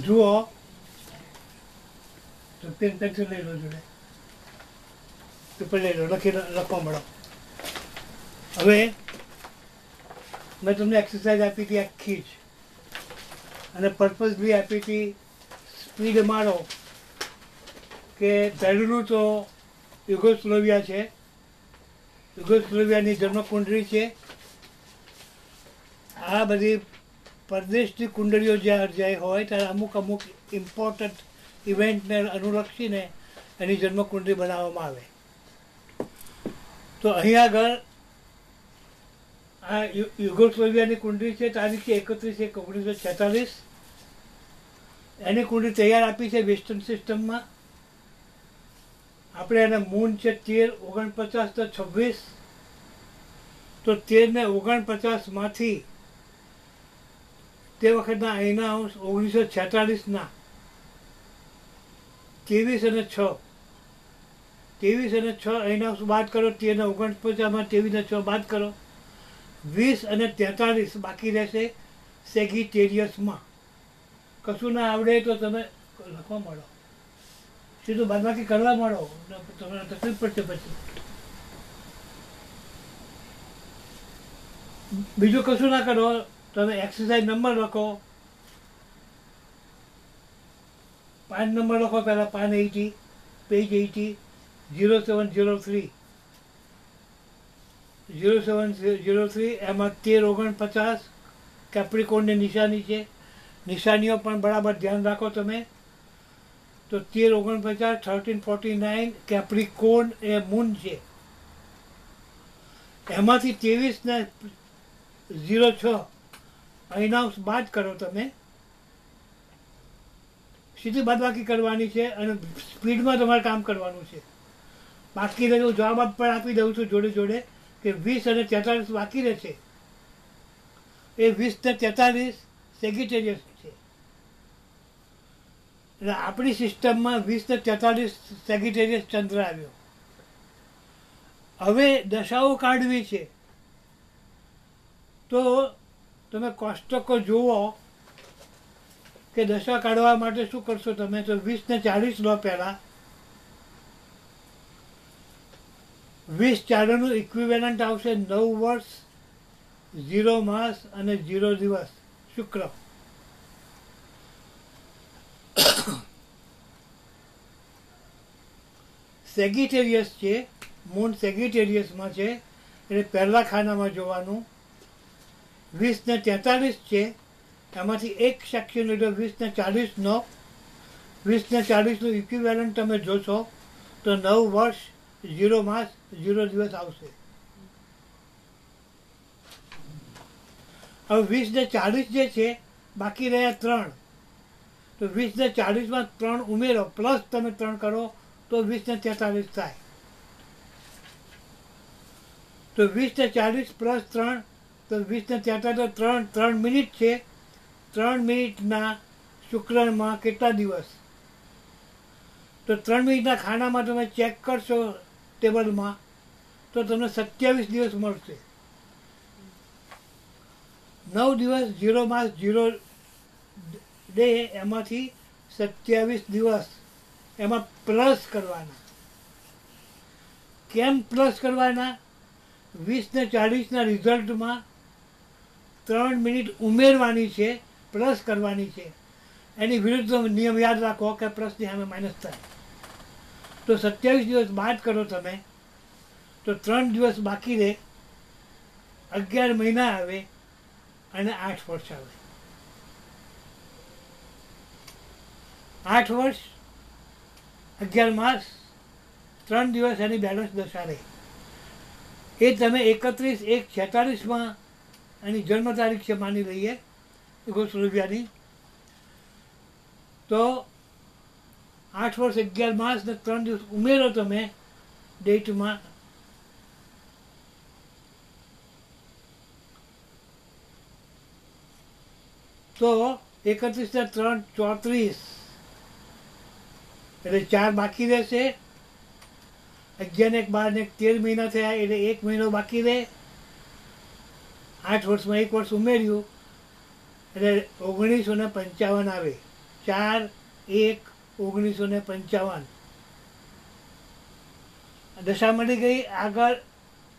જુઓ. તો pen pencil લઈ લો જોડે. પેપર લઈ લો, લખી લખવા મળો. હવે મેં તમને એક્સરસાઇઝ આપી હતી આખી જ. અને પર્પઝ બી આપી હતી સ્પીડ મારો કે પહેલું તો યુગોસ્લોવિયા છે. યુગોસ્લોવિયાની જન્મકુંડળી છે. આ બધી પરદેશની કુંડળીઓ જ્યાં જાય હોય, ત્યારે અમુક અમુક ઇમ્પોર્ટન્ટ ઇવેન્ટને અનુલક્ષીને એની જન્મકુંડળી બનાવવામાં આવે. તો અહીં આગળ આ યુગોસ્લોવિયાની કુંડળી છે, તારીખ એકત્રીસ એક ઓગણીસો છેતાલીસ. એની કુંડળી તૈયાર આપી છે વેસ્ટર્ન સિસ્ટમમાં. આપણે એને મૂન છે તેર, ઓગણપચાસ તો છવ્વીસ. તો તેર ને ઓગણપચાસમાંથી તે વખતના અહીંના અંશ ઓગણીસો છેતાલીસના ત્રેવીસ અને છ. ત્રેવીસ અને છ અહીંના અંશ બાદ કરો તેના ઓગણપચાસમાં ત્રેવીસ અને છ બાદ કરો. વીસ અને તેતાલીસ બાકી રહેશે સેગિટેરિયસમાં. કશું ના આવડે તો તમે લખવા મળો સીધું બાદબાકી કરવા મળો તમને તકલીફ પડશે પછી. બીજું કશું ના કરો. તમે એક્સરસાઇઝ નંબર લખો. પાંચ નંબર લખો, પહેલાં પાન eighty page eighty zero seven zero three zero seven zero three એમાં તેર, ઓગણપચાસ કેપ્રિકોનની નિશાની છે. નિશાનીઓ પણ બરાબર ધ્યાન રાખો તમે. તો તેર, ઓગણપચાસ થર્ટીન ફોર્ટી નાઇન કેપ્રિકોન એ મૂન છે. એમાંથી ત્રેવીસ ને ઝીરો છ અહિનાઉસ બાદ કરો તમે. સીધી બાદબાકી કરવાની છે અને સ્પીડમાં તમારે કામ કરવાનું છે. બાકી રહે હું જવાબ પણ આપી દઉં છું જોડે જોડે કે વીસ અને તેતાલીસ બાકી રહેશે. એ વીસ ને તેતાલીસ સેગિટેરિયસ છે. એટલે આપણી સિસ્ટમમાં વીસ ને તેતાલીસ સેગિટેરિયસ ચંદ્ર આવ્યો. હવે દશાઓ કાઢવી છે. તો તમે કોષ્ટકો જુઓ કે દશા કાઢવા માટે શું કરશો તમે? તો વીસ ને ચાલીસ લો પહેલાં. વીસ ચારનું ઇક્વિવેલન્ટ આવશે નવ વર્ષ, ઝીરો માસ અને ઝીરો દિવસ. શુક્ર. સેગિટેરિયસ છે મૂન સેગિટેરિયસમાં છે. એટલે પહેલા ખાનામાં જોવાનું. વીસ ને તેતાલીસ છે. એમાંથી એક સેક્શન એટલે વીસ ને ચાલીસનો, વીસ ને ચાલીસનું ઇક્વિવેલન્ટ તમે જોશો તો નવ વર્ષ, ઝીરો માસ, ઝીરો દિવસ આવશે. હવે વીસ ને ચાલીસ જે છે, બાકી રહ્યા ત્રણ. તો વીસ ને ચાલીસમાં ત્રણ ઉમેરો, પ્લસ તમે ત્રણ કરો, તો વીસ ને તેતાલીસ થાય. તો વીસ ને ચાલીસ પ્લસ ત્રણ તો વીસ ને તો ત્રણ ત્રણ મિનિટ છે. ત્રણ મિનિટના શુક્રમાં કેટલા દિવસ? તો ત્રણ મિનિટના ખાનામાં તમે ચેક કરશો ટેબલમાં, તો તમને સત્યાવીસ દિવસ મળશે. નવ દિવસ ઝીરો માસ ઝીરો ડે એમાંથી સત્યાવીસ દિવસ એમાં પ્લસ કરવાના. કેમ પ્લસ કરવાના? વીસ ને ચાલીસના રિઝલ્ટમાં ત્રણ મિનિટ ઉમેરવાની છે, પ્લસ કરવાની છે. એની વિરુદ્ધ નિયમ યાદ રાખો કે પ્લસની સામે માઇનસ થાય. તો સત્યાવીસ દિવસ બાદ કરો તમે. તો ત્રણ દિવસ બાકી રહે. અગિયાર મહિના આવે અને આઠ વર્ષ આવે. આઠ વર્ષ, અગિયાર માસ, ત્રણ દિવસ એની બેલેન્સ રહે એ તમે એકત્રીસ, એક છેતાલીસમાં એની જન્મ તારીખ છે માની લઈએ યુગોસ્લોવિયાની તો આઠ વર્ષ અગિયાર માસ ને ત્રણ દિવસ ઉમેરો તમે ડેટમાં. તો એકત્રીસ ને ત્રણ ચોત્રીસ. એટલે ચાર બાકી રહેશે. અગિયાર ને એક બાર ને એક તેર મહિના થયા, એટલે એક મહિનો બાકી રહે. આઠ વર્ષમાં એક વર્ષ ઉમેર્યું, એટલે ઓગણીસો ને પંચાવન આવે. ચાર, એક, ઓગણીસો ને પંચાવન. દશા મળી ગઈ, આગળ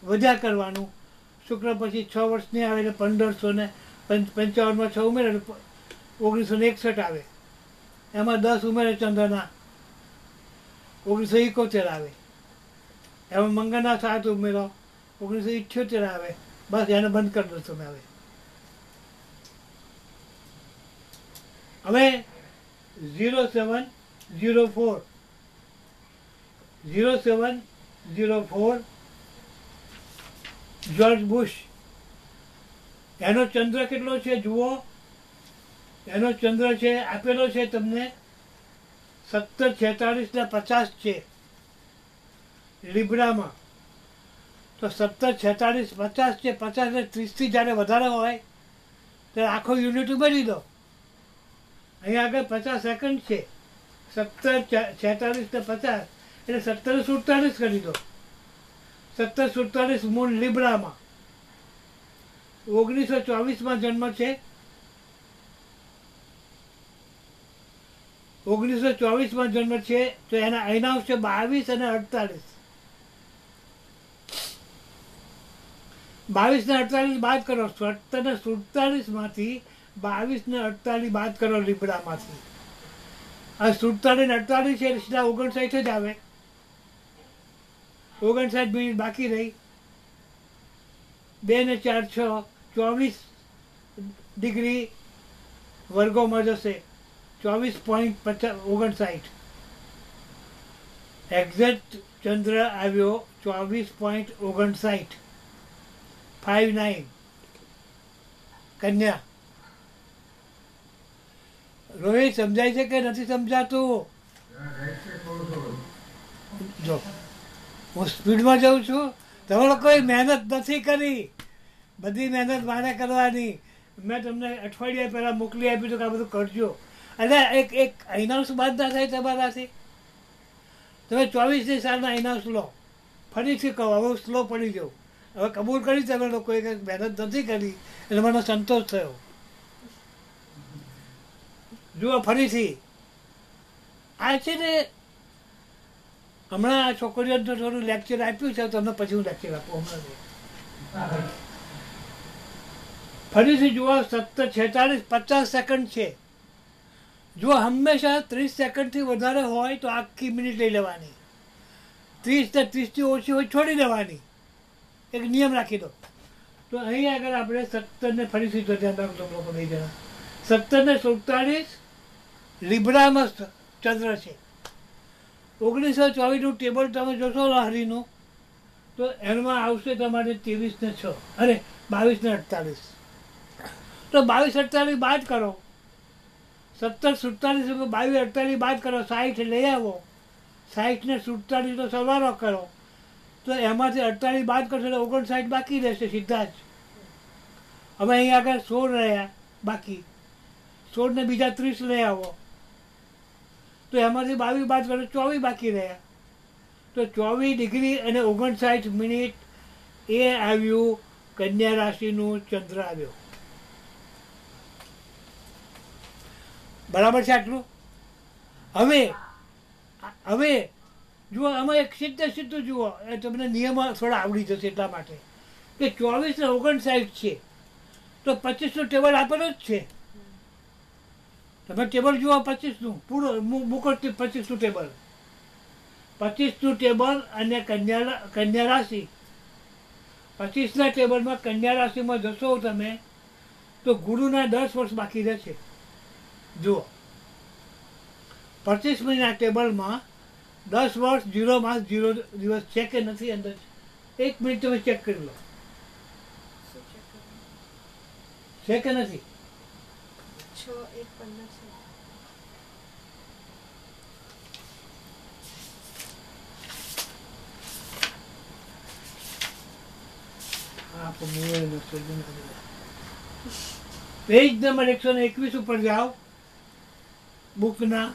વધ્યા કરવાનું. શુક્ર પછી છ વર્ષની આવે, એટલે પંદરસો ને પંચ પંચાવનમાં છ ઉમેરે એટલે ઓગણીસો ને એકસઠ આવે. એમાં દસ ઉમેરે ચંદ્રના. ઓગણીસો એકોતેર આવે. એમાં મંગળના સાત ઉમેરો ઓગણીસો ઇઠ્યોતેર આવે. બસ એને બંધ કરી દો તમે હવે. હવે zero seven zero four. Zero seven zero four George Bush. એનો ચંદ્ર કેટલો છે જુઓ. એનો ચંદ્ર છે આપેલો છે તમને સત્તર છેતાલીસ ને પચાસ છે. લીબડામાં. તો સત્તર છેતાલીસ પચાસ છે, પચાસ ને ત્રીસથી જ્યારે વધારે હોય, ત્યારે આખો યુનિટ ઉમેરી દો. અહીંયા આગળ પચાસ સેકન્ડ છે. સત્તર છેતાલીસ ને પચાસ, એટલે સત્તર સુડતાલીસ કરી દો. સત્તર સુડતાલીસ મૂળ લીબડામાં ઓગણીસો ચોવીસમાં જન્મ છે. ઓગણીસો ચોવીસમાં જન્મ છે, તો એના અહિનાંશ છે બાવીસ અને અડતાલીસ બાવીસ ને અડતાલીસ બાદ કરો. સત્તર ને સુડતાલીસમાંથી બાવીસ ને અડતાલીસ બાદ કરો લીબડામાંથી આ સુડતાલીસ અડતાલીસ છે સીધા ઓગણસાઠ જ આવે. ઓગણસાઠ મિનિટ બાકી રહી. બે ને ચાર છ, ચોવીસ ડિગ્રી વર્ગોમાં જશે. ચોવીસ પોઈન્ટ પચાસ, ઓગણસાઠ. એક્ઝેક્ટ ચંદ્ર આવ્યો ચોવીસ પોઈન્ટ ઓગણસાઠ. ફાઇવ નાઇન કન્યા. રોહિત, સમજાય છે કે નથી સમજાતું? જો, હું સ્પીડમાં જાઉં છું. તમે લોકોએ મહેનત નથી કરી. બધી મહેનત મારે કરવાની. મેં તમને અઠવાડિયા પહેલાં મોકલી આપ્યું હતું કે આ બધું કરજો. અને એક એક અહિનાંશ બાદ ના થાય તમારાથી. તમે ચોવીસની સાલના અહિનાંશ લો. ફરીથી કહો, હવે સ્લો પડી જાઉં. હવે કબૂલ કરી તમે લોકોએ કંઈક મહેનત નથી કરી, એટલે મને સંતોષ થયો. જુઓ ફરીથી. આ છે ને, હમણાં આ છોકરીઓને થોડું લેક્ચર આપ્યું છે તમને પછી હું લેક્ચર આપું, હમણાં ફરીથી જુઓ, સત્તર છેતાલીસ પચાસ સેકન્ડ છે. જો હંમેશા ત્રીસ સેકન્ડથી વધારે હોય તો આખી મિનિટ લઈ લેવાની. ત્રીસ ને ત્રીસથી ઓછી હોય છોડી દેવાની. એક નિયમ રાખી દો. તો અહીં આગળ આપણે સત્તરને ફરીથી જો ધ્યાન રાખો લોકો નહીં જણા સત્તરને સુડતાલીસ લીબડામાં ચંદ્ર છે. ઓગણીસો ચોવીસનું ટેબલ તમે જોશો લહરીનું, તો એમાં આવશે તમારે ત્રેવીસ ને છ અરે બાવીસ ને અડતાલીસ તો બાવીસ અડતાલીસ બાદ કરો. સત્તર સુડતાલીસ બાવીસ અડતાલીસ બાદ કરો. સાઠ લઈ આવો. સાઠ ને સુડતાલીસ તો સરવાળો કરો. તો એમાંથી અડતાલીસ બાદ કરશો એટલે ઓગણસાઠ બાકી રહેશે સીધા જ. હવે અહીં આગળ સોળ રહ્યા, બાકી. સોળને બીજા ત્રીસ લઈ આવો. તો એમાંથી બાવીસ બાદ કરો, ચોવીસ બાકી રહ્યા. તો ચોવીસ ડિગ્રી અને ઓગણસાઠ મિનિટ એ આવ્યું, કન્યા રાશિનું ચંદ્ર આવ્યો. બરાબર છે આટલું? હવે હવે જુઓ, આમાં એક સીધે સીધું જુઓ, એ તમને નિયમ થોડા આવડી જશે એટલા માટે. કે ચોવીસ ને ઓગણસાઠ છે, તો પચીસનું ટેબલ આપેલો જ છે. તમે ટેબલ જુઓ પચીસનું, પૂરો, મુ- મૂકો પચીસનું ટેબલ. પચીસનું ટેબલ અને કન્યા કન્યા રાશિ. પચીસના ટેબલમાં કન્યા રાશિમાં જશો તમે, તો ગુરુના દસ વર્ષ બાકી રહેશે. જુઓ. પચીસ મહિના ટેબલમાં દસ વર્ષ જીરો માસ જીરો દિવસ છે કે નથી અંદર. એક મિનિટ તમે ચેક કરી લો. છે કે નથી. પેજ નંબર એકસો ને એકવીસ ઉપર જાઓ. બુકના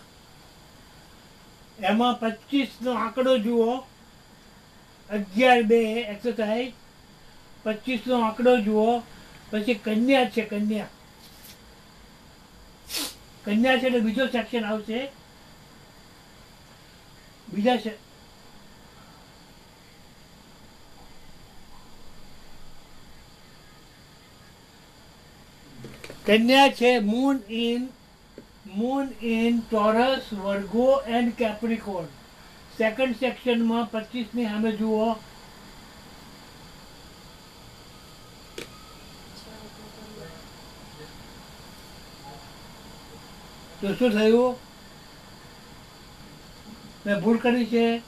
એમાં પચીસનો આંકડો જુઓ. અગિયાર બે એક્સરસાઇઝ પચીસનો આંકડો જુઓ. પછી કન્યા છે, કન્યા. કન્યા છે એટલે બીજો સેક્શન આવશે. બીજા છે. કન્યા છે moon in moon in Taurus Virgo and Capricorn second સેક્શનમાં પચીસની સામે જુઓ. તો શું થયું? મેં ભૂલ કરી છે?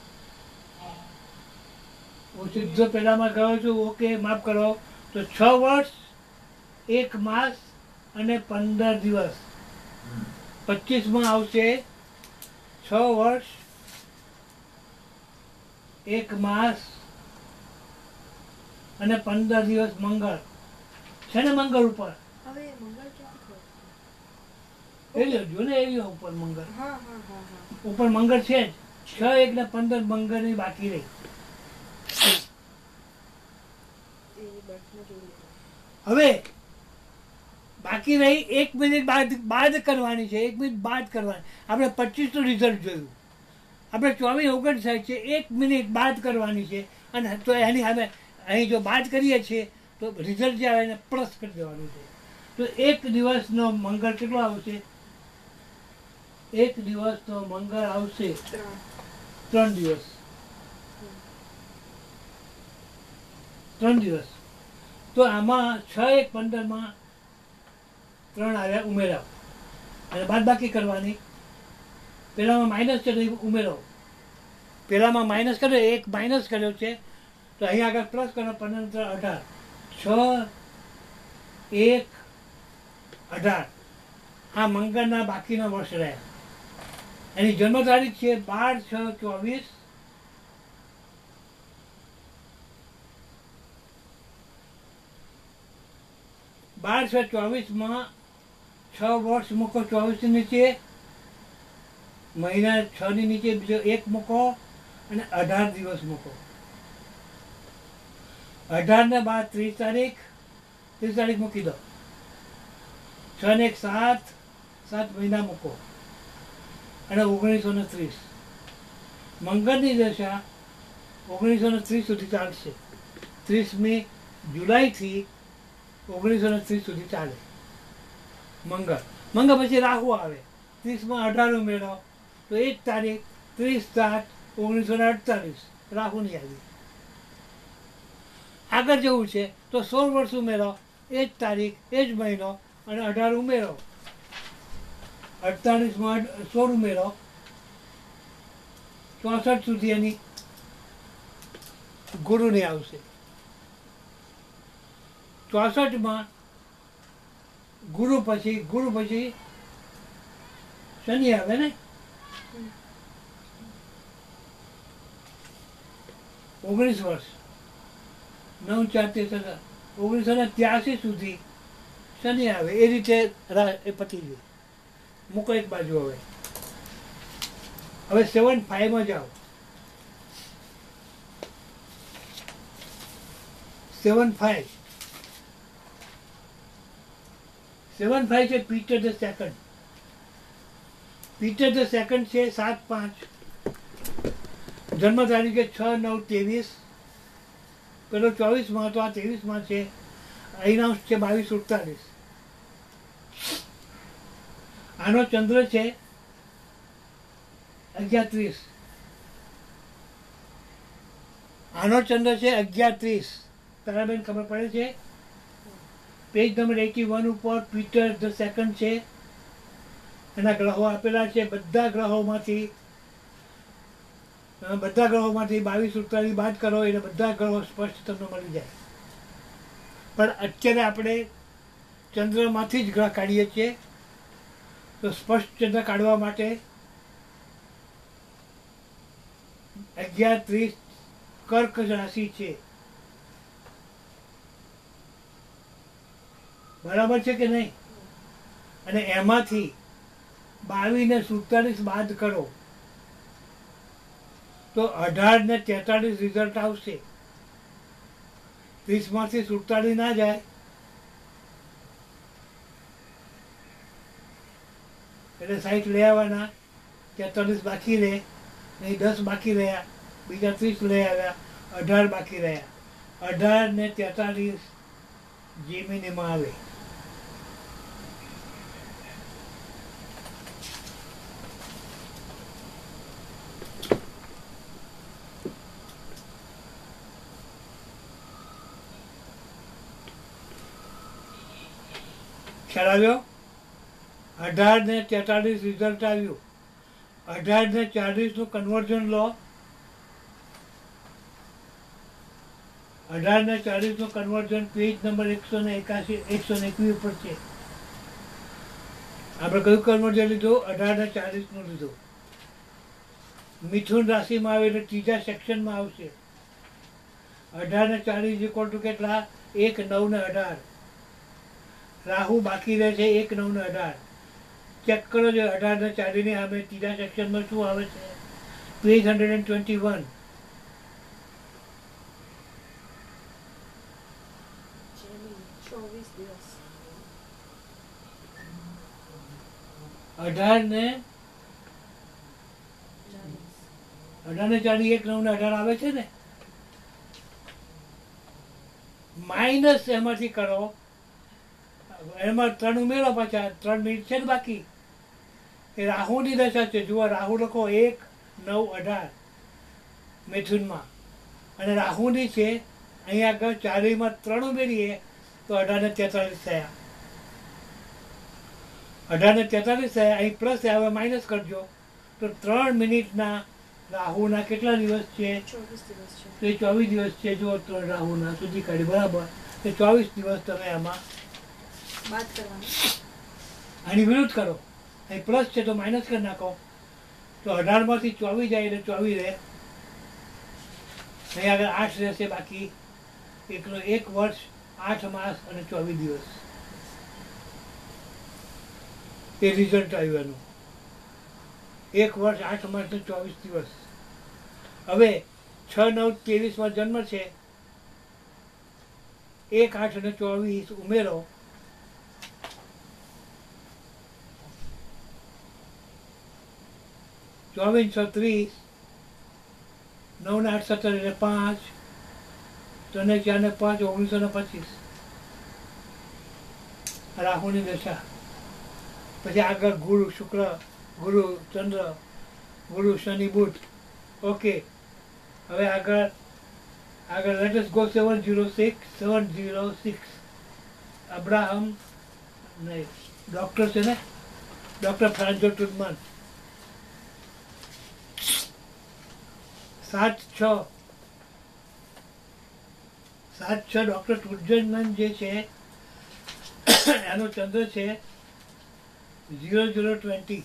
હું સીધો પહેલામાં ગયો છું. ઓકે, માફ કરો. તો છ વર્ષ, એક માસ અને પંદર દિવસ. પચીસમાં આવશે. છ વર્ષ એક માસ અને પંદર દિવસ મંગળ. છે ને મંગળ ઉપર? હવે મંગળ ક્યાંથી એ ખબર જો જો ને એવી ઉપર મંગળ. ઉપર મંગળ છે જ. છ એક ને પંદર મંગળની બાકી રહી. હવે બાકી રહી એક મિનિટ બાદ બાદ કરવાની છે, એક મિનિટ બાદ કરવાની. આપણે પચીસનું રિઝલ્ટ જોયું. આપણે ચોવીસ, ઓગણસાઠ છે, એક મિનિટ બાદ કરવાની છે. અને તો એની સામે અહીં જો બાદ કરીએ છીએ, તો રિઝલ્ટ જે આવે એને પ્લસ કરી દેવાનું છે. તો એક દિવસનો મંગળ કેટલો આવશે? એક દિવસનો મંગળ આવશે ત્રણ દિવસ. ત્રણ દિવસ. તો આમાં છ એક પંદરમાં ત્રણ આવ્યા ઉમેરાવો. અને બાદ બાકી કરવાની. પહેલાંમાં માઇનસ છે તો ઉમેરો. પહેલાંમાં માઇનસ કર્યો, એક માઇનસ કર્યો છે, તો અહીં આગળ પ્લસ કરો પંદર, અઢાર. છ, એક, અઢાર. આ મંગળના બાકીના વર્ષ રહ્યા. એની જન્મ તારીખ છે બાર, છ, ચોવીસ. બાર, છ, ચોવીસમાં છ વર્ષ મૂકો ચોવીસ નીચે, મહિના છ ની નીચે બીજો એક મૂકો અને અઢાર દિવસ મૂકો. અઢાર ને બાદ ત્રીસ તારીખ ત્રીસ તારીખ મૂકી દો. છ ને એક સાત સાત મહિના મૂકો. અને ઓગણીસો ને ત્રીસ. મંગળની દશા ઓગણીસો ને ત્રીસ સુધી ચાલશે. ત્રીસમી જુલાઈથી ઓગણીસો ને ત્રીસ સુધી ચાલે. મંગળ. મંગળ પછી રાહુ આવે. ત્રીસમાં અઢાર ઉમેરો તો એક તારીખ, ત્રીસ સાત, ઓગણીસો ને અડતાલીસ. રાહુની આવી આગળ જવું છે, તો સોળ વર્ષ ઉમેરો એ જ તારીખ, એ જ મહિનો અને અઢાર ઉમેરો અડતાલીસમાં સોળ ઉમેરો ચોસઠ સુધી એની ગુરુની આવશે. ચોસઠમાં ગુરુ પછી ગુરુ પછી શનિ આવે ને? ઓગણીસ વર્ષ. નવ ચાર તેસર ઓગણીસો ને ત્યાસી સુધી શનિ આવે. એ રીતે એ પતી ગયું. મૂકો એક બાજુ હવે. હવે સેવન ફાઈવમાં જાઓ. સેવન ફાઈવ સેવન ફાઈવ છે Peter the second Peter the second છે સાત પાંચ જન્મ તારીખે છ નવ ત્રેવીસ પેલો ચોવીસમાં હતો આ ત્રેવીસમાં છે અહીનાઉન્સ છે બાવીસ સુડતાલીસ આનો ચંદ્ર છે અગિયાર ત્રીસ આનો ચંદ્ર છે અગિયાર ત્રીસ તારાબેન ખબર પડે છે પેજ નંબર એટી વન ઉપર પીટર ધ સેકન્ડ છે. એના ગ્રહો આપેલા છે, બધા ગ્રહોમાંથી બધા ગ્રહોમાંથી બાવીસ ઉત્તરાયણ બાદ કરો, એટલે બધા ગ્રહો સ્પષ્ટ તમને મળી જાય. પણ અત્યારે આપણે ચંદ્રમાંથી જ ગ્રહ કાઢીએ છીએ. તો સ્પષ્ટ ચંદ્ર કાઢવા માટે અગિયાર ત્રીસ કર્ક રાશિ છે. બરાબર છે કે નહીં? અને એમાંથી બાવીસ ને સુડતાલીસ બાદ કરો, તો અઢાર ને તેતાલીસ રિઝલ્ટ આવશે. ત્રીસમાંથી સુડતાળીસ ના જાય. એટલે સાઈઠ લઈ આવવાના તેતાળીસ બાકી રહે, નહીં દસ બાકી રહ્યા, બીજા ત્રીસ લઈ આવ્યા, અઢાર બાકી રહ્યા. અઢાર ને તેતાલીસ જીમીનીમાં આવે. ખ્યાલ આવ્યો? અઢાર ને તેતાલીસ રિઝલ્ટ આવ્યું. અઢાર ને ચાલીસનું કન્વર્ઝન લો. અઢાર ને ચાલીસનું કન્વર્ઝન પેજ નંબર એકસો ને એકાસી એકસો ને એકવીસ ઉપર છે. આપણે કયું કન્વર્ઝન લીધું? અઢાર ને ચાલીસનું લીધું. મિથુન રાશિમાં આવે એટલે ત્રીજા સેક્શનમાં આવશે. અઢાર ને ચાલીસ ઇક્વલ ટુ કેટલા? એક, નવ ને અઢાર. રાહુ બાકી રહે છે એક નવ ને અઢાર. ચેક કરો છો અઢાર ને ચાલીસની સામે ત્રીજા સેક્શનમાં શું આવે છે? Page hundred and twenty one અઢાર ને અઢાર ને ચાલી એક નવ ને અઢાર આવે છે ને? માઇનસ એમાંથી કરો. એમાં ત્રણ ઉમેરો પાછા ત્રણ મિનિટ છે ને બાકી. એ રાહુની દશા છે. જુઓ રાહુ લખો એક નવ અઢાર મિથુનમાં. અને રાહુની છે અહીંયા આગળ ચારેયમાં ત્રણ ઉમેરીએ તો અઢાર ને તેતાલીસ થયા. અઢાર ને તેતાલીસ થયા અહીં પ્લસ હવે માઇનસ કરજો. તો ત્રણ મિનિટના રાહુના કેટલા દિવસ છે? એ ચોવીસ દિવસ છે જો ત્રણ રાહુના સુધી કાઢી બરાબર. એ ચોવીસ દિવસ તમે આમાં બાદ કરવાનું. આની વિરુદ્ધ કરો. અહીં પ્લસ છે, તો માઇનસ કરી નાખો. તો અઢારમાંથી ચોવીસ જાય એટલે ચોવીસ રહે. અહીં આગળ આઠ રહેશે, બાકી એકલો એક વર્ષ, આઠ માસ અને ચોવીસ દિવસ. એ રિઝલ્ટ આવ્યું એનું. એક વર્ષ, આઠ માસ ને ચોવીસ દિવસ. હવે છ, નવ, ત્રેવીસમાં જન્મ છે. એક, આઠ અને ચોવીસ ઉમેરો. ચોવીસ છત્રીસ નવ ને આઠ સત્તર એટલે પાંચ ત્રણે ચાર ને પાંચ, ઓગણીસો ને પચીસ. રાહુની દશા. પછી આગળ ગુરુ, શુક્ર, ગુરુ, ચંદ્ર, ગુરુ, શનિ, બુધ. ઓકે હવે આગળ આગળ latest go seven zero six seven zero six Abraham નહીં ડૉક્ટર છે ને? ડૉક્ટર ફ્રાન્જો ટુડમન સાત છ. સાત છ ડૉક્ટર ટુડજનમન જે છે એનો ચંદ્ર છે ઝીરો ઝીરો ટ્વેન્ટી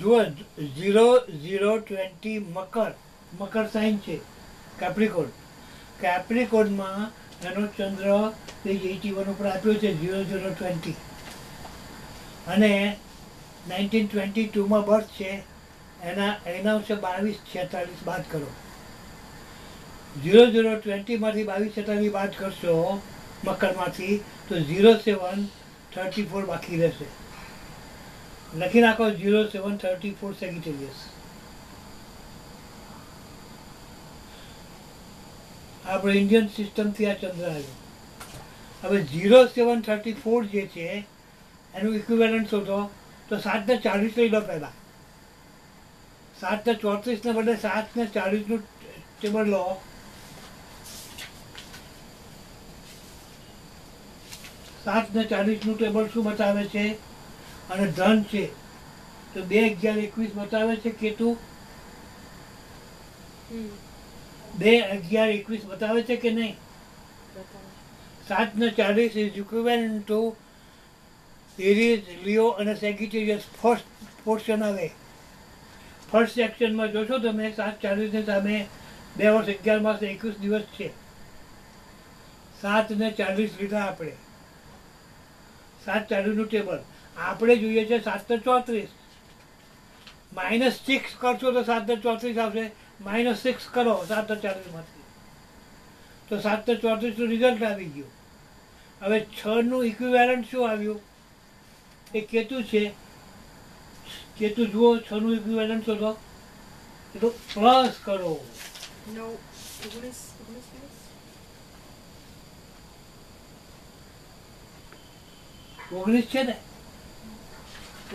જુઓ ઝીરો ઝીરો ટ્વેન્ટી મકર. મકર સાઇન છે. કેપ્રિકોડ કેપ્રિકોડમાં એનો ચંદ્ર પેજ એટી વન ઉપર આપ્યો છે, ઝીરો ઝીરો ટ્વેન્ટી. અને નાઇન્ટીન ટ્વેન્ટી ટુમાં બર્થ છે. એના એના વિશે બાવીસ, છેતાલીસ બાદ કરો. ઝીરો ઝીરો ટ્વેન્ટીમાંથી બાવીસ, છેતાલીસ બાદ કરશો મકરમાંથી, તો ઝીરો સેવન થર્ટી ફોર બાકી રહેશે. લખી નાખો zero seven thirty four Sagittarius આપણે ઇન્ડિયન સિસ્ટમથી આ ચંદ્ર આવ્યો. હવે ઝીરો સેવન થર્ટી ફોર જે છે, એનું ઇક્વિવેલન્ટ શોધો, તો સાત ને ચાલીસ લઈ લો પહેલાં. સાત ને ચોત્રીસને બદલે સાત ને ચાલીસનું ટેબલ લો. સાત ને ચાલીસનું ટેબલ શું બતાવે છે? અને ધન છે. તો બે અગિયાર એકવીસ બતાવે છે કેતુ બે અગિયાર એકવીસ બતાવે છે કે નહીં? સાત ને ચાલીસ is equivalent to Aries Leo અને સેગિટેરિયસ ફર્સ્ટ પોર્શન આવે. ફર્સ્ટ સેક્શનમાં જોશો તમે સાત ચાલીસની સામે બે વર્ષ અગિયાર માસ એકવીસ દિવસ છે. સાત ને ચાલીસ લીધા આપણે. સાત ચાલીસનું ટેબલ આપણે જોઈએ છે સાત ને ચોત્રીસ. માઇનસ સિક્સ કરશો તો સાતસો ચોત્રીસ આવશે. માઇનસ સિક્સ કરો સાતસો ચાલીસમાંથી તો સાતસો ને ચોત્રીસનું રિઝલ્ટ આવી ગયું. હવે છનું ઇક્વિવેલન્ટ શું આવ્યું? એ કેતુ છે. કેતુ જુઓ છનું ઇક્વિવેલન્ટ શોધો એટલું પ્લસ કરો. ઓગણીસ છે ને?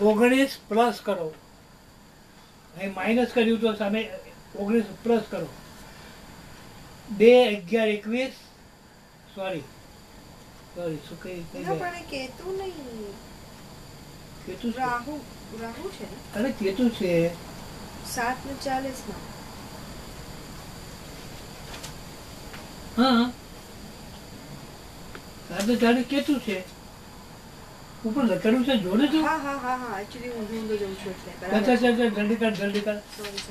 ઓગણીસ પ્લસ કરો. અહીં માઇનસ કર્યું તો સામે ઓગણીસ પ્લસ કરો. બે અગિયાર એકવીસ સોરી સોરી શું કઈ કેતુ ના નહીં. કેતું રાહુ રાહુ છે ને? અરે કેતું છે. સાત ને ચાલીસમાં હા. સાત ચાલીસ કેતું છે? ઉપર લખેલું છે જોડે જો હા હા હા હા એક્ચ્યુઅલી હું ઊંધો જઉં છું એટલે અચ્છા ચાલ, જલ્દી કર જલ્દી કર. સોરી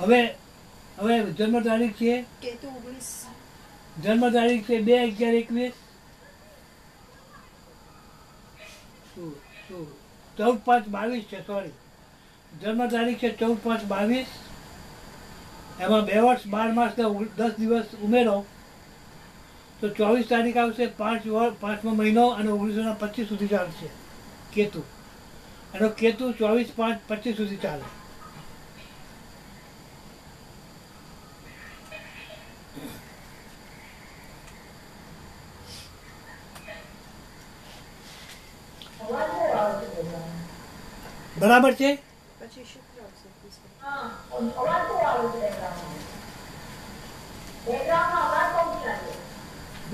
હવે હવે જન્મ તારીખ છે? કે તો 19 જન્મ તારીખ છે બે અગિયાર એકવીસ? શું શું? ચૌદ પાંચ બાવીસ છે સોરી જન્મ તારીખ છે ચૌદ પાંચ બાવીસ. એમાં બે વર્ષ બાર માસ દસ દિવસ ઉમેરો. તો ચોવીસ તારીખ આવશે પાંચ વર્ષ પાંચમો મહિનો અને ઓગણીસો ના પચીસ સુધી ચાલશે. કેતુ. એનો કેતુ ચોવીસ પાંચ પચીસ સુધી ચાલે. બરાબર છે? પછી શુક્ર આવશે. એકવીસ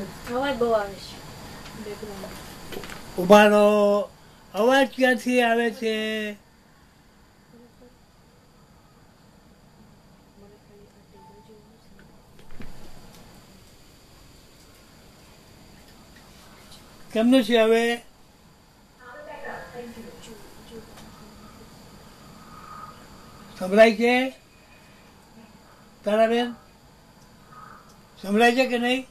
અવાજ બહુ આવે છે. બેકગ્રાઉન્ડ અવાજ ક્યાંથી આવે છે? કેમનું છે હવે? સંભળાય છે? તારાબેન? સંભળાય છે કે નહીં?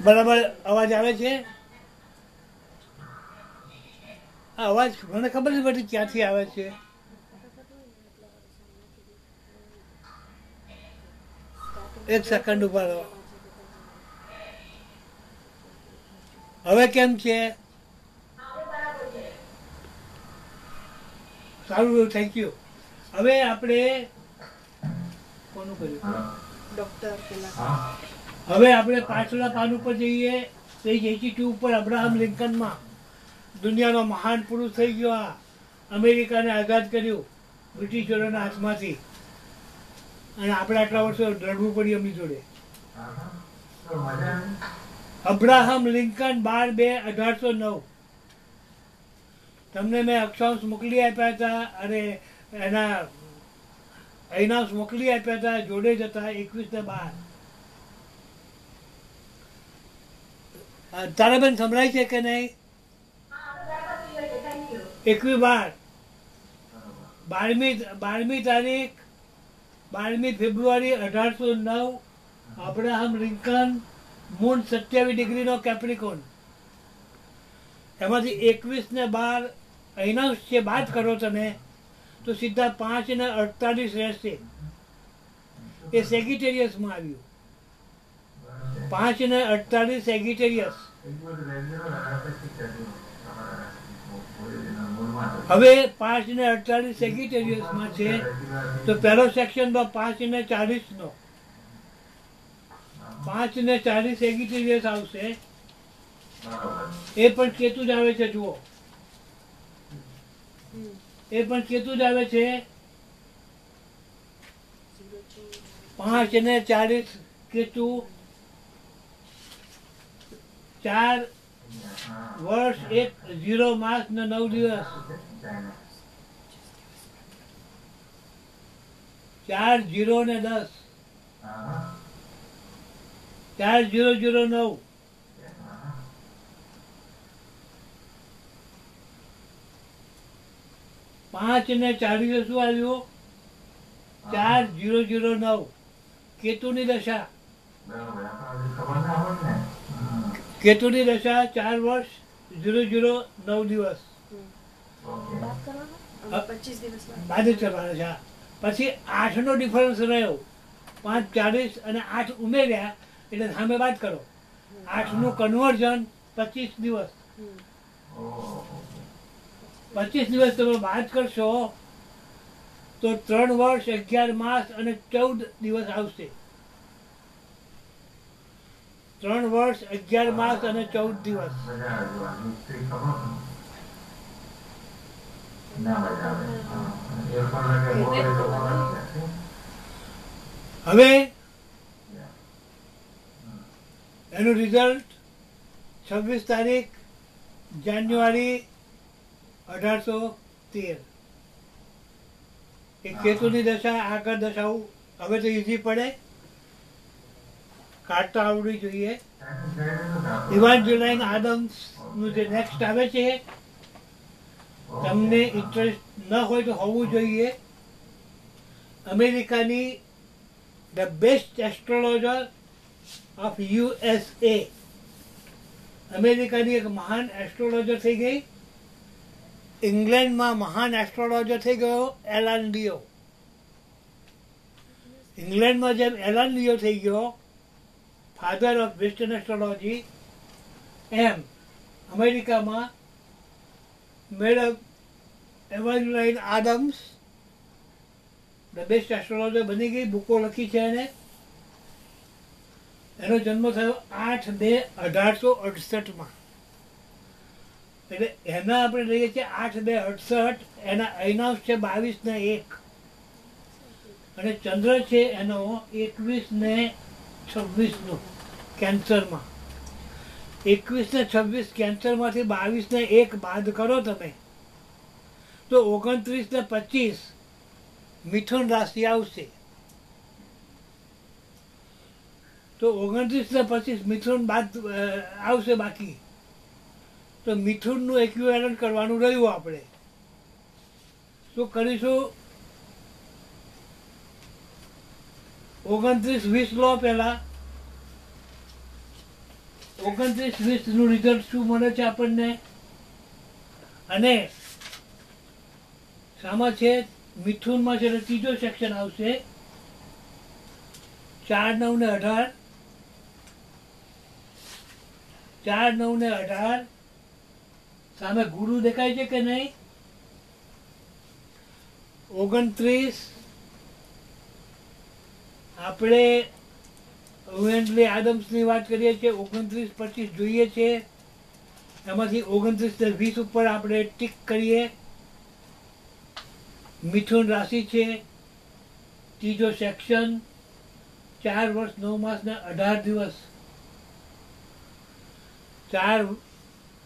બરાબર અવાજ આવે છે? આ અવાજ મને ખબર નથી પડતી ક્યાંથી આવે છે. એક સેકન્ડ ઉપાડો હવે કેમ છે? સારું થેન્ક યુ હવે આપણે કોનું કર્યું. ડોક્ટર પેલા. હવે આપણે પાછલા પાન ઉપર જઈએ. પેજ એટી ટુ ઉપર અબ્રાહમ લિંકનમાં દુનિયાનો મહાન પુરુષ થઈ ગયો આ. અમેરિકાને આઝાદ કર્યું બ્રિટિશરોના હાથમાંથી. અને આપણે આટલા વર્ષો લડવું પડ્યું એમની જોડે. અબ્રાહમ લિંકન બાર બે અઢારસો નવ. તમને મેં અક્ષાંશ મોકલી આપ્યા હતા અને એના અહીનાંશ મોકલી આપ્યા હતા, જોડે જ હતા, એકવીસ ને બાર. તારા બેન સંભળાય છે કે નહીં? એકવીસ બાર. બારમી બારમી તારીખ, બારમી ફેબ્રુઆરી અઢારસો નવ, અબ્રાહમ લિંકન, મૂન સત્યાવીસ ડિગ્રીનો કેપ્રિકોન. એમાંથી એકવીસ ને બાર, અહીંના જે બાદ કરો તમે. તો સીધા પાંચ ને અડતાલીસ રહેશે. એ સેગિટેરિયસમાં આવ્યું. પાંચ ને અડતાલીસ સેગિટેરિયસ હવે પાંચ ને અડતાલીસ સેગિટેરિયસમાં છે, તો પહેલો સેક્શનમાં પાંચ ને ચાલીસનો પાંચ ને ચાલીસ સેગિટેરિયસ આવશે. એ પણ કેતું જ આવે છે, જુઓ. એ પણ કેતું જ આવે છે, પાંચ ને ચાલીસ કેતુ, ચાર વર્ષ એક ઝીરો માસ ને નવ દિવસ. ચાર ઝીરો ને દસ. ચાર ઝીરો ઝીરો નવ. પાંચ ને ચાલીસ શું આવ્યું? ચાર જીરો જીરો નવ. કેતુની દશા. ના ને. કેતુની દશા ચાર વર્ષ જીરો જીરો નવ દિવસ. બાદ કરવાના? છે. પછી આઠનો ડિફરન્સ રહ્યો. પાંચ ચાલીસ અને આઠ ઉમેર્યા એટલે સામે વાત કરો. આઠનું કન્વર્ઝન પચીસ દિવસ. પચીસ દિવસ તમે વાત કરશો, તો ત્રણ વર્ષ, અગિયાર માસ અને ચૌદ દિવસ આવશે ત્રણ વર્ષ, અગિયાર માસ અને ચૌદ દિવસ. હવે એનું રિઝલ્ટ છવ્વીસ તારીખ, જાન્યુઆરી અઢારસો તેર. એ કેતુની દશા આગળ દશાઓ હવે તો ઈઝી પડે. કાઢતા આવડવી જોઈએ. ઇવાન્જેલાઇન આદમ્સનું જે નેક્સ્ટ આવે છે તમને ઇન્ટરેસ્ટ ન હોય તો હોવું જોઈએ. અમેરિકાની the best astrologer of USA અમેરિકાની એક મહાન એસ્ટ્રોલોજર થઈ ગઈ. ઇંગ્લેન્ડમાં મહાન એસ્ટ્રોલોજર થઈ ગયો, એલાન લિયો. ઇંગ્લેન્ડમાં જેમ એલાન લિયો થઈ ગયો ફાધર ઓફ વેસ્ટર્ન એસ્ટ્રોલોજી એમ અમેરિકામાં madam Evangeline Adams the best astrologer બની ગઈ, બુકો લખી છે એને. એનો જન્મ થયો આઠ બે અઢારસો અડસઠમાં. એટલે એના આપણે લઈએ છીએ આઠ બે અડસઠ, એના અયનાંશ છે બાવીસ ને એક. અને ચંદ્ર છે એનો એકવીસ ને છવ્વીસનો કેન્સરમાં. એકવીસ ને છવ્વીસ કેન્સરમાંથી બાવીસ ને એક બાદ કરો તમે. તો ઓગણત્રીસ ને પચીસ મિથુન રાશિ આવશે. તો ઓગણત્રીસ ને પચીસ મિથુન બાદ આવશે બાકી. તો મિથુનનું એક્યુએલન્ટ કરવાનું રહ્યું આપણે. શું કરીશું ઓગણત્રીસ વીસ લો પહેલા. ઓગણત્રીસ વીસનું રિઝલ્ટ શું મળે છે આપણને? અને શામાં છે મિથુનમાં છે ત્રીજો સેક્શન આવશે. ચાર, નવ ને અઢાર. ચાર, નવ ને અઢાર. સામે ગુરુ દેખાય છે કે નહીં? ઓગણત્રીસ. આપણે ઓવેન્ટલી આદમ્સની વાત કરીએ છીએ, ઓગણત્રીસ પચીસ જોઈએ છે. એમાંથી ઓગણત્રીસ ને વીસ ઉપર આપણે ટીક કરીએ. મિથુન રાશિ છે. ત્રીજો સેક્શન, ચાર વર્ષ, નવ માસ ને અઢાર દિવસ. ચાર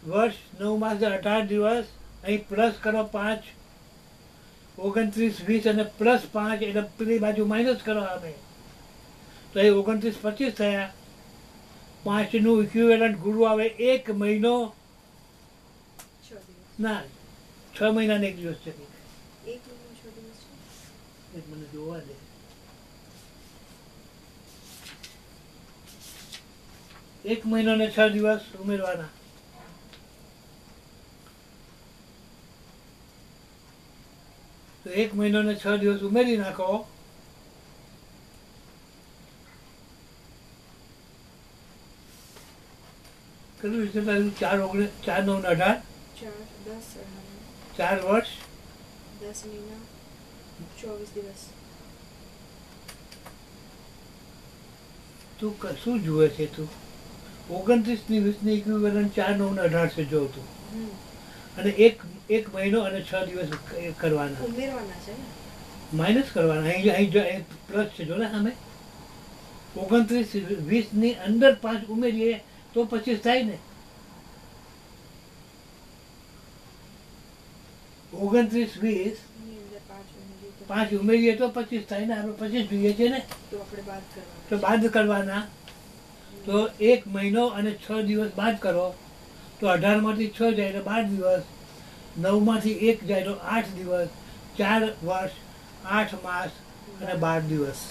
વર્ષ નવ માસ અઢાર દિવસ અહીં પ્લસ કરો પાંચ ઓગણત્રીસ વીસ અને પ્લસ પાંચ એટલે પેલી બાજુ માઇનસ કરો અમે. તો એ ઓગણત્રીસ પચીસ થયા. પાંચનું ઇક્વિવેલન્ટ ગુરુ આવે એક મહિનો. ના છ મહિનાને એક દિવસ છે. એક મને જોવા દે. એક મહિનો ને છ દિવસ ઉમેરવાના. તો એક મહિનો ને છ દિવસ ઉમેરી નાખો. કેટલું છે ચાર ઓગણીસ ચાર નવ ને અઢાર? ચાર વર્ષ? દસ મહિના. ચોવીસ દિવસ. તું કશું જુએ છે તું? ઓગણત્રીસની વીસની ઇક્વિવેલન્ટ ચાર નવ ને અઢાર છે જો તું. હમ. અને એક એક મહિનો અને છ દિવસ કરવાના. ઉમેરવાના છે માઇનસ કરવાના. અહીં અહીં પ્લસ છે જો ને સામે? ઓગણત્રીસ વીસની અંદર પાંચ ઉમેરીએ તો પચીસ થાય ને? ઓગણત્રીસ વીસ પાંચ ઉમેરીએ તો પચીસ થાય ને? આપણે પચીસ જોઈએ છે ને? તો આપણે બાદ કરવાના. તો બાદ કરવાના. તો એક મહિનો અને છ દિવસ બાદ કરો. તો અઢારમાંથી છ જાય તો બાર દિવસ, નવમાંથી એક જાય તો આઠ દિવસ, ચાર વર્ષ, આઠ માસ અને બાર દિવસ.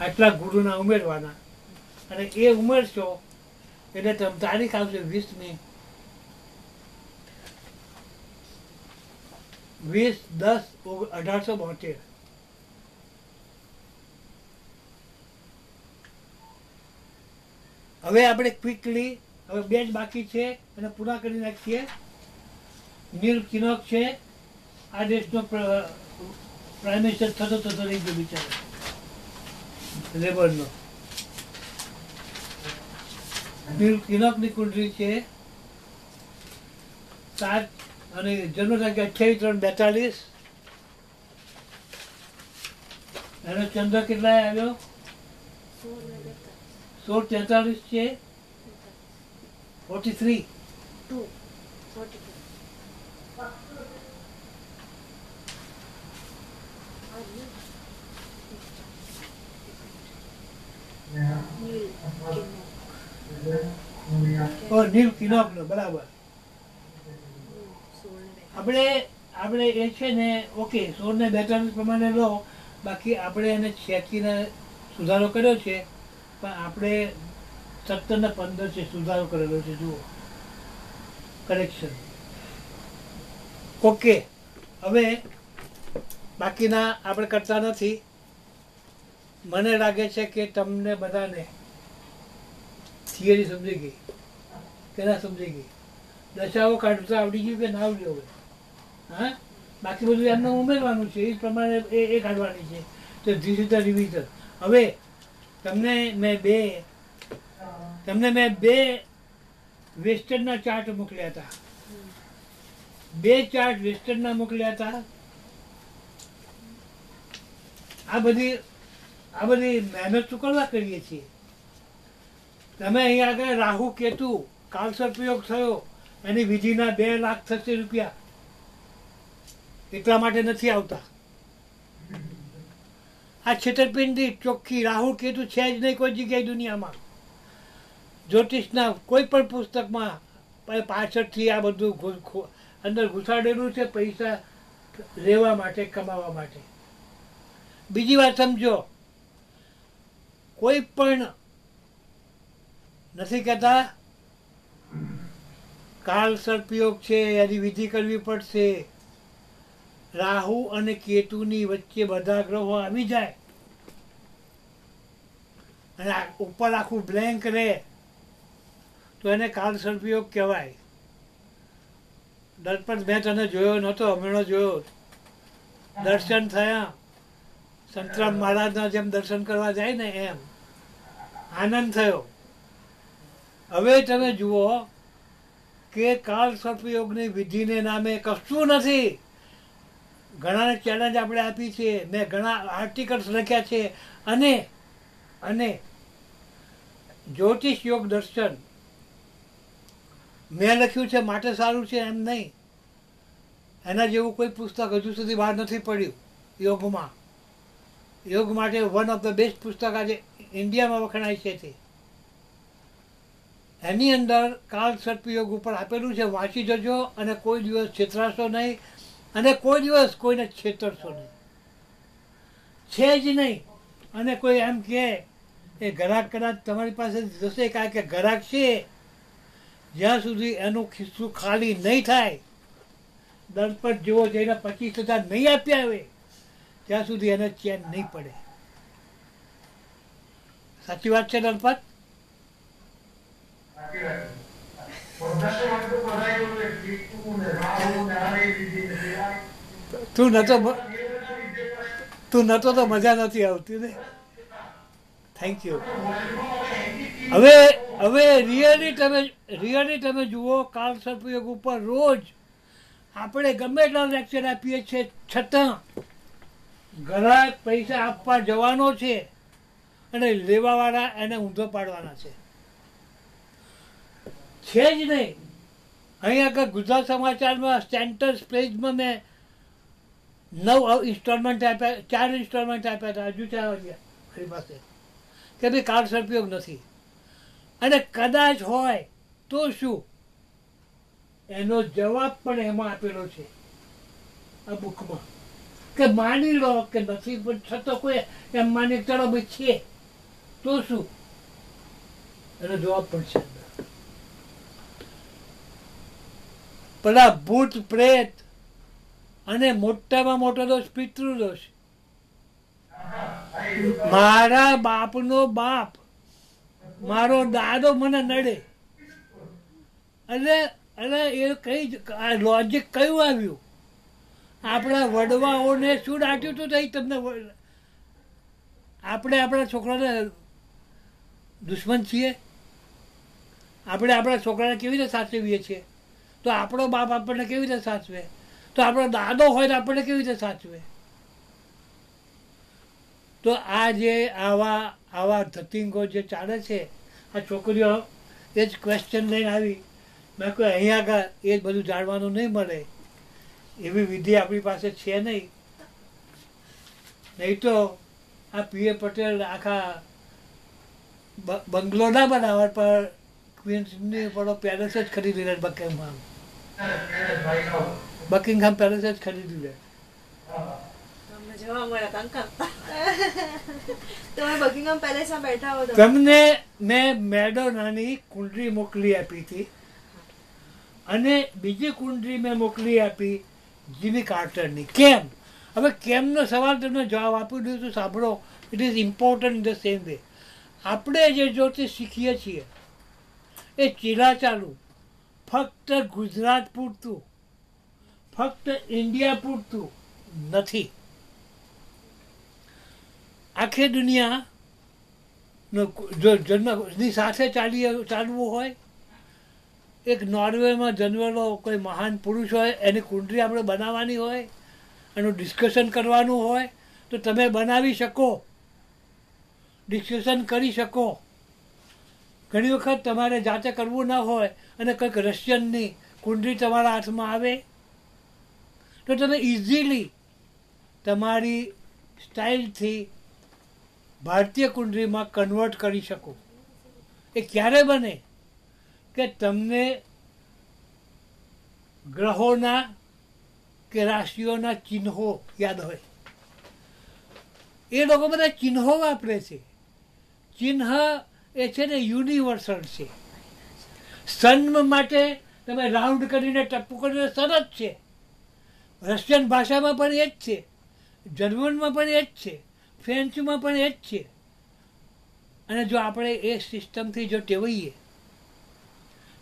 આટલા ગુરુના ઉમેરવાના. અને એ ઉમેરશો, એટલે તમે તારીખ આવશે વીસમી. વીસ, દસ અઢારસો બોતેર. હવે આપણે ક્વિકલી હવે બે જ બાકી છે અને પૂરા કરી નાખીએ. નીલ કિનોક છે. આ દેશનો પ્ર- પ્રાઇમ મિનિસ્ટર થતો થતો રહી ગયો બિચારો. લેબરનો. નીલ કિનોકની કુંડળી છે. સાત અને જન્મ સંખ્યા અઠ્યાવીસ ત્રણ બેતાલીસ. એનો ચંદ્ર કેટલા આવ્યો? સોળ તેતાલીસ છે. ફોર્ટી થ્રી ટુ ફોર્ટી કિનો ઓ નીલ કિનોકનો બરાબર. આપણે આપણે એ છે ને ઓકે સોળ ને બેતાલીસ પ્રમાણે લો. બાકી આપણે એને છેકીને સુધારો કર્યો છે. પણ આપણે સત્તર ને પંદર છે, સુધારો કરેલો છે, જુઓ. કરેક્શન ઓકે હવે બાકીના આપણે કરતા નથી. મને લાગે છે કે તમને બધાને થિયરી સમજી ગઈ. કે ના સમજી ગઈ? દશાઓ કાઢતા આવડી ગયું કે ના આવડ્યું હવે? હા? બાકી બધું એમને ઉમેરવાનું છે. એ પ્રમાણે એ એ કાઢવાની છે. તો ધીસ ઇઝ ધ રિવિઝન હવે તમને મેં બે તમને મેં બે વેસ્ટર્નના ચાર્ટ મોકલ્યા હતા. બે ચાર્ટ વેસ્ટર્નના મોકલ્યા હતા. આ બધી આ બધી મહેનત તો કરવા કરીએ છીએ. તમે અહીંયા આગળ રાહુ કેતુ કાલસર પ્રયોગ થયો, એની વિધિના બે લાખ થશે રૂપિયા. એટલા માટે નથી આવતા. આ છેતરપિંડી ચોખ્ખી રાહુ કેતુ છે જ નહીં કોઈ જગ્યાએ દુનિયામાં. જ્યોતિષના કોઈ પણ પુસ્તકમાં પાછળથી આ બધું અંદર ઘુસાડેલું છે પૈસા લેવા માટે, કમાવા માટે. બીજી વાત સમજો, કોઈ પણ નથી કહેતા કાળ સર્પયોગ છે, એની વિધિ કરવી પડશે. રાહુ અને કેતુની વચ્ચે બધા ગ્રહો આવી જાય. અને ઉપર આખું બ્લેન્ક રહે. તો એને કાલ સર્પયોગ કહેવાય. દર્પણ મેં તને જોયો નહોતો હમણાં જોયો. દર્શન થયા. સંતરામ મહારાજના જેમ દર્શન કરવા જાય ને એમ. આનંદ થયો. હવે તમે જુઓ કે કાળ સર્પયોગની વિધિને નામે કશું નથી. ઘણાને ચેલેન્જ આપણે આપી છે. મેં ઘણા આર્ટિકલ્સ લખ્યા છે. અને અને જ્યોતિષ યોગ દર્શન મેં લખ્યું છે, માટે સારું છે એમ નહીં. એના જેવું કોઈ પુસ્તક હજુ સુધી બહાર નથી પડ્યું, યોગમાં. યોગ માટે વન ઓફ ધ બેસ્ટ પુસ્તક આજે ઇન્ડિયામાં વખણાય છે તે. એની અંદર કાળ સર્પયોગ ઉપર આપેલું છે, વાંચી જજો અને કોઈ દિવસ છેતરાશો નહીં અને કોઈ દિવસ કોઈને છેતરશો નહીં. છે જ નહીં. અને કોઈ એમ કહે, એ ઘરાક કદાચ તમારી પાસે જશે કારણ કે ઘરાક છે. જ્યાં સુધી એનું ખિસ્સું ખાલી નહીં થાય દળપટ જેવો જઈને પચીસ હજાર નહીં આપી આવે ત્યાં સુધી એને ચેન નહીં પડે. સાચી વાત છે. પ્રોફેસર તો નતો તું નતો તો મજા નથી આવતી ને. થેન્ક યુ હવે હવે રિયલી તમે રિયલી તમે જુઓ, કાલ સર્પયોગ ઉપર રોજ આપણે ગમે એટલા લેક્ચર આપીએ છીએ, છતાં ગ્રાહક પૈસા આપવા જવાનો છે અને લેવાવાળા એને ઊંધો પાડવાના છે. છે જ નહીં. અહીં આગળ ગુજરાત સમાચારમાં સેન્ટર પેજમાં મેં નવ ઇન્સ્ટોલમેન્ટ આપ્યા, ચાર ઇન્સ્ટોલમેન્ટ આપ્યા હતા, હજુ ચાર મારી પાસે. કે ભાઈ કાર્ડ સદુપયોગ નથી. અને કદાચ હોય તો શું? એનો જવાબ પણ એમાં આપેલો છે. આ બુકમાં. કે માની લો કે નથી પણ છતાં કોઈ એમ માની ચડો ભાઈ છે તો શું? એનો જવાબ પણ છે. પેલા ભૂત, પ્રેત અને મોટામાં મોટો દોષ પિતૃદોષ. મારા બાપનો બાપ મારો દાદો મને નડે. અને અને એ કઈ આ લોજિક કયું આવ્યું? આપણા વડવાઓને શું રાખ્યું હતું તઈ તમને આપણે આપણા છોકરાને દુશ્મન છીએ. આપણે આપણા છોકરાને કેવી રીતે સાચવીએ છીએ? તો આપણો બાપ આપણને કેવી રીતે સાચવે? તો આપણો દાદો હોય તો આપણને કેવી રીતે સાચવે? તો આ જે આવા આવા ધતિંગો જે ચાલે છે આ છોકરીઓ એ જ ક્વેશ્ચન લઈને આવી. મેં કહ્યું અહીંયા આગળ એ જ બધું જાણવાનું નહીં મળે. એવી વિધિ આપણી પાસે છે નહીં. નહીં તો આ પીએ પટેલ આખા બંગલો ના બનાવવા પર ક્વીન્સની પડો પેલેસ જ ખરીદી લે બકિંગહામ બકિંગહામ પેલેસ જ ખરીદી લે. જોવા મળ્યા બેઠા હો તમને મેં મેડોનાની કુંડળી મોકલી આપી હતી. અને બીજી કુંડળી મેં મોકલી આપી જીમી કાર્ટરની. કેમ? હવે કેમનો સવાલ તમને જવાબ આપી દઉં તો સાંભળો. It is important the same way આપણે જે જ્યોતિષ શીખીએ છીએ, એ ચીલા ચાલુ ફક્ત ગુજરાત પૂરતું. ફક્ત ઇન્ડિયા પૂરતું નથી. આખી દુનિયાનો જો જન્મની સાથે ચાલી ચાલવું હોય, એક નોર્વેમાં જન્મેલો કોઈ મહાન પુરુષ હોય, એની કુંડળી આપણે બનાવવાની હોય, એનું ડિસ્કશન કરવાનું હોય, તો તમે બનાવી શકો. ડિસ્કશન કરી શકો. ઘણી વખત તમારે જાતે કરવું ના હોય અને કંઈક રશિયનની કુંડળી તમારા હાથમાં આવે, તો તમે ઇઝીલી તમારી સ્ટાઇલથી ભારતીય કુંડળીમાં કન્વર્ટ કરી શકો. એ ક્યારે બને? કે તમને ગ્રહોના કે રાશિઓના ચિહ્નો યાદ હોય. એ લોકો બધા ચિહ્નો વાપરે છે. ચિહ્ન એ છે ને યુનિવર્સલ છે. સન્મ માટે તમે રાઉન્ડ કરીને ટપ્પુ કરીને સરસ છે. રશિયન ભાષામાં પણ એ જ છે. જર્મનમાં પણ એ જ છે. ફ્રેન્ચમાં પણ એ જ છે. અને જો આપણે એ સિસ્ટમથી જો ટેવાઈએ,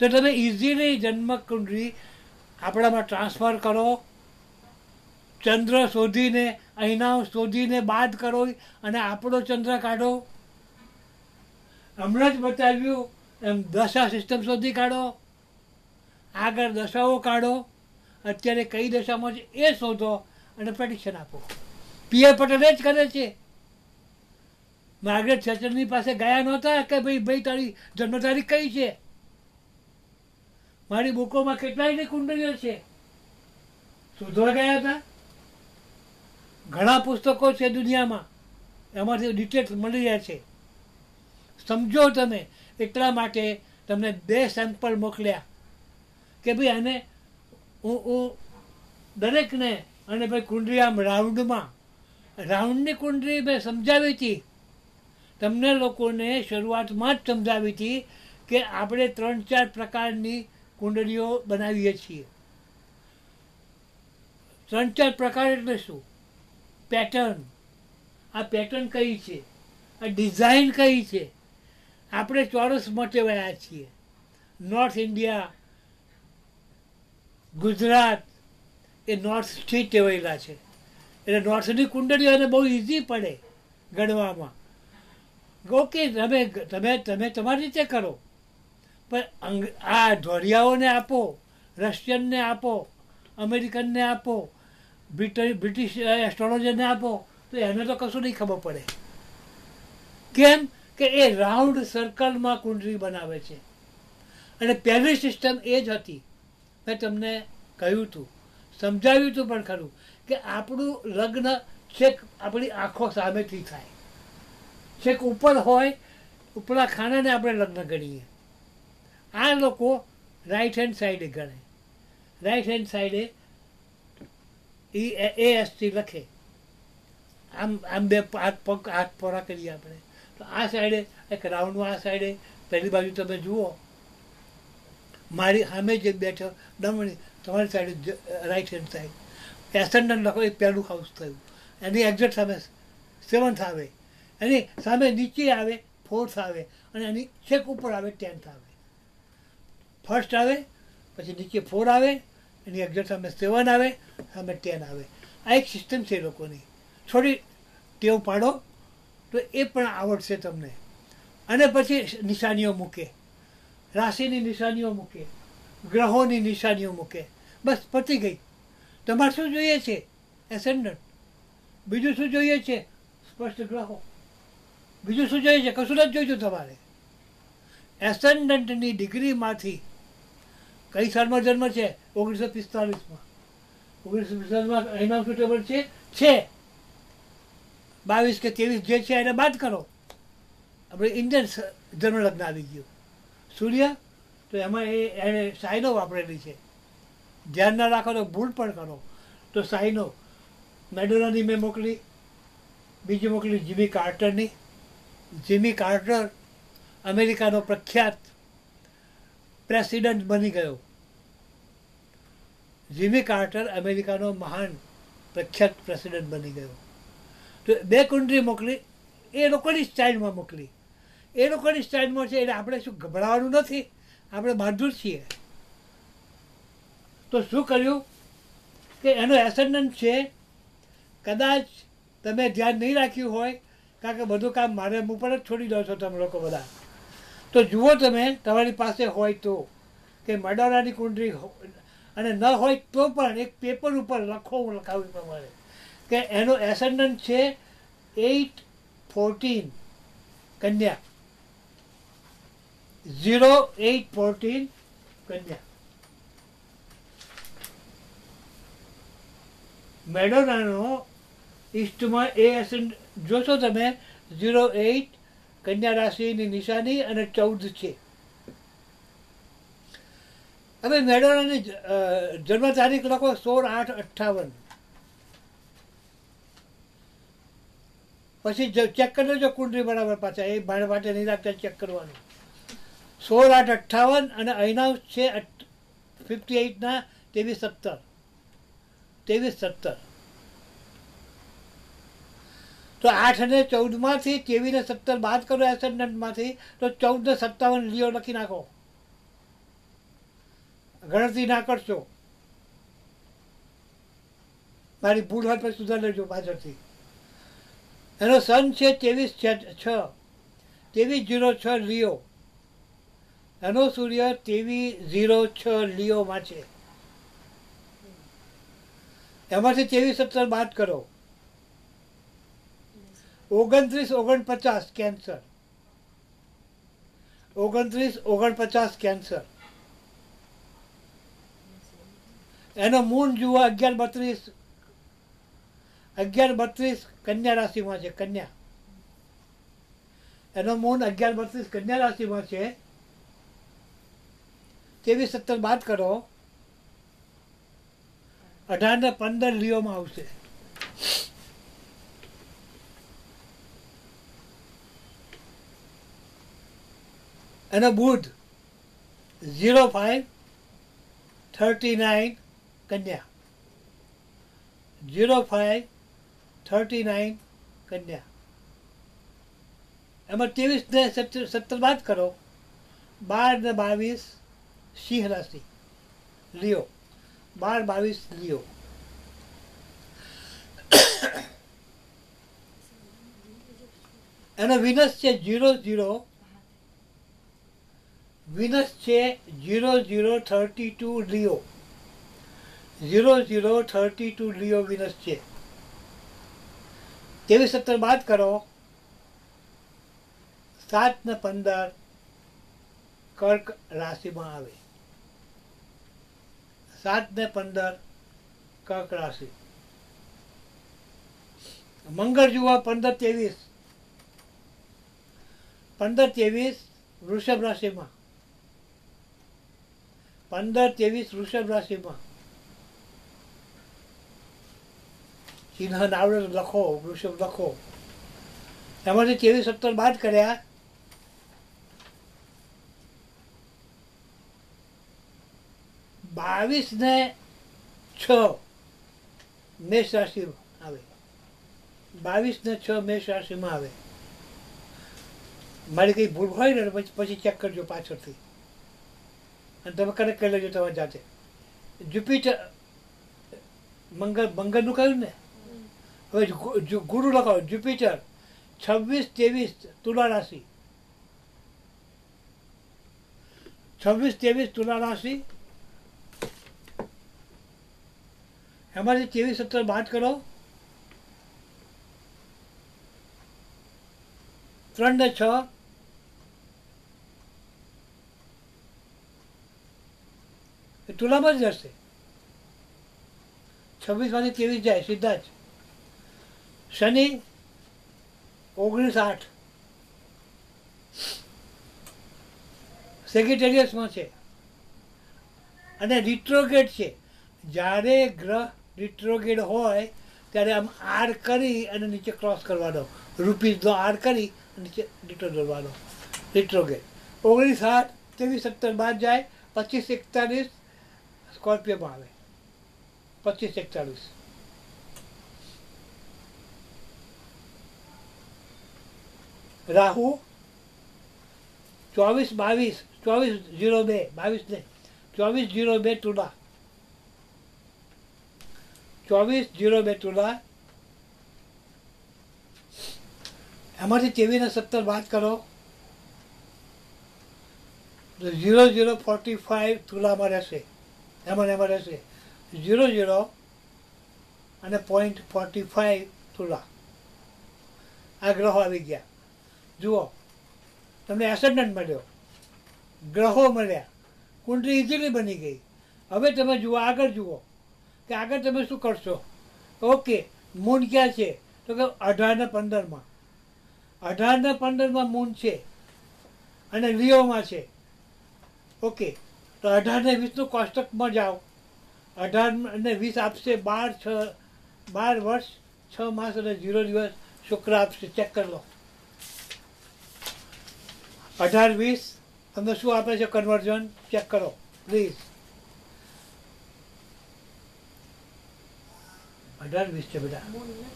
તો તમે ઇઝીલી જન્મકુંડળી આપણામાં ટ્રાન્સફર કરો, ચંદ્ર શોધીને અહીંના શોધીને બાદ કરો અને આપણો ચંદ્ર કાઢો. હમણાં જ બતાવ્યું, એમ દશા સિસ્ટમ શોધી કાઢો, આગળ દશાઓ કાઢો, અત્યારે કઈ દશામાં છે એ શોધો અને પ્રેડિક્શન આપો. પીએ પટેલ એ જ કરે છે. માર્ગરેટ થેચરની પાસે ગયા નહોતા કે ભાઈ ભાઈ તારી જન્મ તારીખ કઈ છે? મારી બુકોમાં કેટલાયની કુંડળીઓ છે. શોધવા ગયા હતા? ઘણા પુસ્તકો છે દુનિયામાં. એમાંથી ડિટેલ્સ મળી રહ્યા છે. સમજો તમે, એટલા માટે તમને બે સેમ્પલ મોકલ્યા. કે ભાઈ આને હું હું દરેકને અને ભાઈ કુંડળી આમ રાઉન્ડમાં રાઉન્ડની કુંડળી મેં સમજાવી હતી. તમને લોકોને શરૂઆતમાં જ સમજાવી હતી કે આપણે ત્રણ ચાર પ્રકારની કુંડળીઓ બનાવીએ છીએ. ત્રણ ચાર પ્રકાર એટલે શું? પેટર્ન. આ પેટર્ન કઈ છે? આ ડિઝાઇન કઈ છે? આપણે ચોરસ માટે વયા છીએ. નોર્થ ઇન્ડિયા, ગુજરાત એ નોર્થથી ટેવાયેલા છે. એટલે નોર્થની કુંડળીઓને બહુ ઇઝી પડે ગણવામાં. ઓકે તમે તમે તમે તમારી રીતે કરો. પણ આ ધોરિયાઓને આપો, રશિયનને આપો, અમેરિકનને આપો બ્રિટ બ્રિટિશ એસ્ટ્રોલોજરને આપો, તો એને તો કશું નહીં ખબર પડે. કેમ? કે એ રાઉન્ડ સર્કલમાં કુંડળી બનાવે છે. અને પહેલી સિસ્ટમ એ જ હતી. મેં તમને કહ્યું હતું સમજાવ્યું હતું પણ ખરું, કે આપણું લગ્ન છેક આપણી આંખો સામેથી થાય. છેક ઉપર હોય, ઉપલા ખાનાને આપણે લગ્ન ગણીએ આ લોકો રાઈટ હેન્ડ સાઈડે ગણે રાઈટ હેન્ડ સાઈડે એ એ ટી લખે. આમ આમ બે હાથ પગ, હાથ પોરા કરીએ આપણે. તો આ સાઈડે એક રાઉન્ડમાં આ સાઈડે પહેલી બાજુ તમે જુઓ. મારી સામે જે બેઠો ડમણી તમારી સાઈડે રાઈટ હેન્ડ સાઈડ એસેન્ડન્ટ લખો, એ પહેલું હાઉસ થયું. એની એક્ઝેક્ટ સામે સેવન્થ આવે. એની સામે નીચે આવે ફોર્થ આવે અને એની છેક ઉપર આવે ટેન્થ આવે. ફર્સ્ટ આવે, પછી નીચે ફોર આવે, એની એક્ઝેક્ટ સામે સેવન આવે, સામે ટેન આવે. આ એક સિસ્ટમ છે લોકોની. થોડી ટેવ પાડો, તો એ પણ આવડશે તમને. અને પછી નિશાનીઓ મૂકે. રાશિની નિશાનીઓ મૂકે. ગ્રહોની નિશાનીઓ મૂકે. બસ પતી ગઈ. તમારે શું જોઈએ છે? એસેન્ડન્ટ બીજું શું જોઈએ છે? સ્પષ્ટ ગ્રહો. બીજું શું જોઈએ છે? કશું નથી જોઈતું તમારે. એસેન્ડન્ટની ડિગ્રીમાંથી કઈ સાલમાં જન્મ છે? ઓગણીસો પિસ્તાલીસમાં. ઓગણીસો પિસ્તાલીસમાં અહીંના સુટેબલ છે? છે. બાવીસ કે ત્રેવીસ જે છે એને બાદ કરો. આપણે ઇન્ડિયન સ- જન્મ લગ્ન આવી ગયું. સૂર્ય, તો એમાં એ એણે સાઈનો વાપરેલી છે. ધ્યાન ના રાખો તો ભૂલ પણ કરો. તો સાઈનો. મેડોનાની મેં મોકલી. બીજી મોકલી જીમી કાર્ટરની. જીમી કાર્ટર અમેરિકાનો પ્રખ્યાત પ્રેસિડન્ટ બની ગયો. જીમી કાર્ટર અમેરિકાનો મહાન પ્રખ્યાત પ્રેસિડન્ટ બની ગયો. તો બે કુંડળી મોકલી, એ લોકોની સ્ટાઇલમાં મોકલી. એ લોકોની સ્ટાઇલમાં છે એટલે આપણે શું ગભરાવાનું નથી? આપણે બહાદુર છીએ. તો શું કર્યું? કે એનો એસેન્ડન્ટ છે, કદાચ તમે ધ્યાન નહીં રાખ્યું હોય કારણ કે બધું કામ મારે ઉપર જ છોડી દો છો તમે લોકો બધા. તો જુઓ તમે, તમારી પાસે હોય તો કે મડારાની કુંડળી અને ન હોય તો પણ એક પેપર ઉપર લખો હું લખાવું પ્રમાણે કે એનો એસેન્ડન્ટ છે એઇટ ફોર્ટીન કન્યા. ઝીરો એઇટ ફોર્ટીન કન્યા. મેડોનાનો ઈસ્ટમાં એ એસેન્ટ જોશો તમે, ઝીરો એઇટ કન્યા રાશિની નિશાની અને ચૌદ છે. હવે મેડોનાની જન્મ તારીખ લખો સોળ આઠ અઠ્ઠાવન. પછી ચેક કરી લેજો કુંડલી બરાબર પાછા, એ મારા માટે નહીં રાખતા ચેક કરવાનું. સોળ આઠ અઠ્ઠાવન અને અહીંના છે ફિફ્ટી એઇટના, ત્રેવીસ સત્તર. ત્રેવીસ સત્તર. તો આઠ અને ચૌદમાંથી ત્રેવીસ સત્તર બાદ કરો એસેન્ડન્ટમાંથી, તો ચૌદને સત્તાવન લીઓ લખી નાખો. ગણતરી ના કરશો. મારી ભૂલ હોય પછી સુધાર લેજો પાછળથી. એનો સન છે ત્રેવીસ છ ત્રેવીસ જીરો છ લિયો. એનો સૂર્ય ત્રેવીસ ઝીરો છ લિયોમાં છે. એમાંથી ત્રેવીસ સત્તર બાદ કરો. ઓગણત્રીસ, ઓગણપચાસ કેન્સર. ઓગણત્રીસ, ઓગણપચાસ કેન્સર. એનો મૂન જુઓ, અગિયાર, બત્રીસ. અગિયાર, બત્રીસ કન્યા રાશિમાં છે, કન્યા. એનો મૂન અગિયાર, બત્રીસ કન્યા રાશિમાં છે. તેવી સત્તર બાદ કરો. અઢાર ને પંદર લીઓમાં આવશે. એનો બુધ ઝીરો ફાઈવ થર્ટી નાઇન કન્યા ઝીરો ફાઈવ થર્ટી નાઇન કન્યા એમાં ત્રેવીસ ને સત્તર બાદ કરો. બાર ને બાવીસ સિંહ રાશિ લિયો. બાર, બાવીસ, લિયો. એનો વિનસ છે જીરો જીરો વિનસ છે zero zero thirty two Leo. Zero zero thirty two Leo Venus છે ત્રેવીસ સત્તર બાદ કરો. સાત ને પંદર કર્ક રાશિમાં આવે. સાત ને પંદર કર્ક રાશિ. મંગળ જુઓ, પંદર ત્રેવીસ પંદર ત્રેવીસ વૃષભ રાશિમાં. પંદર ત્રેવીસ વૃષભ રાશિમાં. ચિહ્ન ના આવડે લખો, વૃષભ લખો. એમાંથી ત્રેવીસ, સત્તર બાદ કર્યા. બાવીસ ને છ મેષ રાશિ આવે. બાવીસ ને છ મેષ રાશિમાં આવે. મારી કઈ ભૂલ હોય ને, પછી ચેક કરજો પાછળથી. અને તમે કનેક્ટ કરી લેજો તમારી જાતે. જુપીટર મંગળ મંગળનું કહ્યું ને? હવે ગુરુ લખાવો જુપીટર છવ્વીસ, ત્રેવીસ તુલા રાશિ છવ્વીસ, ત્રેવીસ તુલા રાશિ એમાંથી ત્રેવીસ, સત્તર બાદ કરો. ત્રણ ને છ. એ તુલામાં જ જશે છવ્વીસમાંથી ત્રેવીસ જાય, સીધા જ. શનિ ઓગણીસ આઠ. સેક્રેટેરિયસમાં છે. અને રિટ્રોગેટ છે. જ્યારે ગ્રહ રિટ્રોગેટ હોય, ત્યારે આમ આર કરી અને નીચે ક્રોસ કરવાનો. રૂપીઝનો આર કરી નીચે રિટ્રો દોરવાનો રિટ્રોગેટ ઓગણીસ આઠ ત્રેવીસ સત્તર બાદ જાય, પચીસ, એકતાલીસ સ્કોર્પિયોમાં આવે. પચીસ એકતાલીસ રાહુ ચોવીસ બાવીસ, ચોવીસ જીરો બે, બાવીસ નહીં ચોવીસ જીરો બે તુલા ચોવીસ જીરો બે તુલા એમાંથી ત્રેવીસ ને સત્તર બાદ કરો. તો ઝીરો ઝીરો ફોર્ટી ફાઇવ તુલામાં રહેશે. એમાં એમાં રહેશે. ઝીરો ઝીરો અને પોઈન્ટ ફોર્ટી ફાઇવ તુલા. આ ગ્રહો આવી ગયા. જુઓ, તમને એસેન્ડન્ટ મળ્યો. ગ્રહો મળ્યા. કુંડલી ઇઝીલી બની ગઈ. હવે તમે જુઓ, આગળ જુઓ, કે આગળ તમે શું કરશો? ઓકે મૂન ક્યાં છે? તો કે અઢારને પંદરમાં અઢારને પંદરમાં મૂન છે. અને લિયોમાં છે. ઓકે તો અઢાર ને વીસનું કોષ્ટકમાં જાઓ. અઢાર ને વીસ આપશે બાર છ બાર વર્ષ છ માસ અને ઝીરો દિવસ. શુક્ર આપશે. ચેક કરી લો. અઢાર વીસ તમને શું આપે છે કન્વર્ઝન ચેક કરો. પ્લીઝ અઢાર વીસ છે બેટા મૂન ને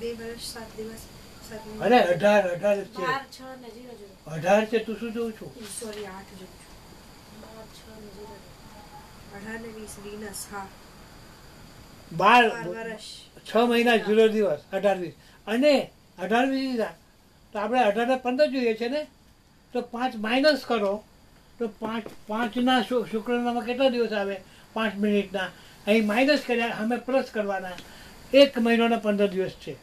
બે વર્ષ સાત દિવસ સાત મિનિટ. અરે અઢાર અઢાર છે. અઢાર છે તું શું જોઉં છું. અઢાર ને વીસ વિનસ હા. બાર છ મહિના ઝીરો દિવસ અઢાર વીસ. અને અઢાર વીસ લીધા તો આપણે અઢાર ને પંદર જોઈએ છે ને? તો પાંચ માઇનસ કરો. તો પાંચ પાંચના શુક્રનામાં કેટલા દિવસ આવે? પાંચ મિનિટના. અહીં માઇનસ કર્યા અમે પ્લસ કરવાના. એક મહિનોને પંદર દિવસ છે.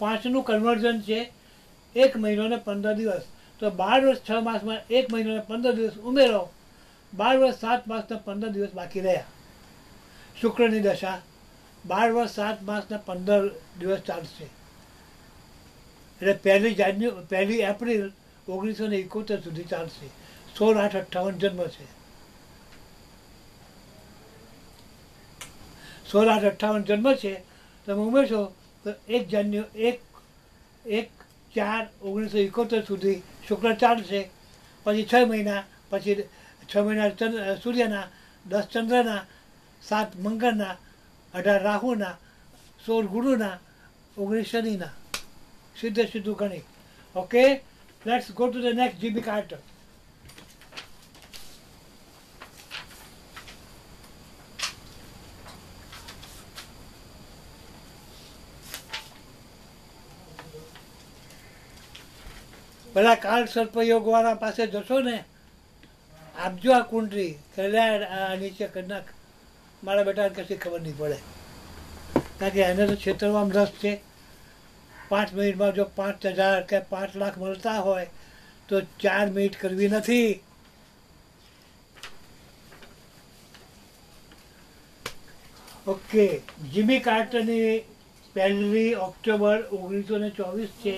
પાંચનું કન્વર્ઝન છે એક મહિનોને પંદર દિવસ. તો બાર વર્ષ છ માસમાં એક મહિનોને પંદર દિવસ ઉમેરો. બાર વર્ષ સાત માસના પંદર દિવસ બાકી રહ્યા. શુક્રની દશા, બાર વર્ષ સાત માસના પંદર દિવસ ચાલશે. એટલે પહેલી જાન્યુ, પહેલી એપ્રિલ ઓગણીસો ને એકોતેર સુધી ચાલશે. સોળ આઠ અઠ્ઠાવન જન્મ છે. સોળ આઠ અઠ્ઠાવન જન્મ છે. તમે ઉમેરશો તો એક જાન્યુ, એક એક ચાર ઓગણીસો એકોતેર સુધી શુક્ર ચાલશે. પછી છ મહિના, પછી છ મહિના ચંદ્ર સૂર્યના, દસ ચંદ્રના, સાત મંગળના, અઢાર રાહુના, સોળ ગુરુના, ઓગણીસ શનિના. સીધે સીધું ગણિત. Okay? Let's go to the next GB કાર્ટર પેલા કાળ સર્પયોગ વાળા પાસે જશો ને? આપજો આ કુંડળી. કલ્યાણ આ નીચે કરી મારા બેટાને કશી ખબર નહીં પડે. કારણ કે એને તો ક્ષેત્રમાં રસ છે. પાંચ મિનિટમાં જો પાંચ હજાર કે પાંચ લાખ મળતા હોય, તો ચાર મિનિટ કરવી નથી. ઓકે, જીમી કાર્ટરની પહેલી ઓક્ટોબર ઓગણીસો ને ચોવીસ છે.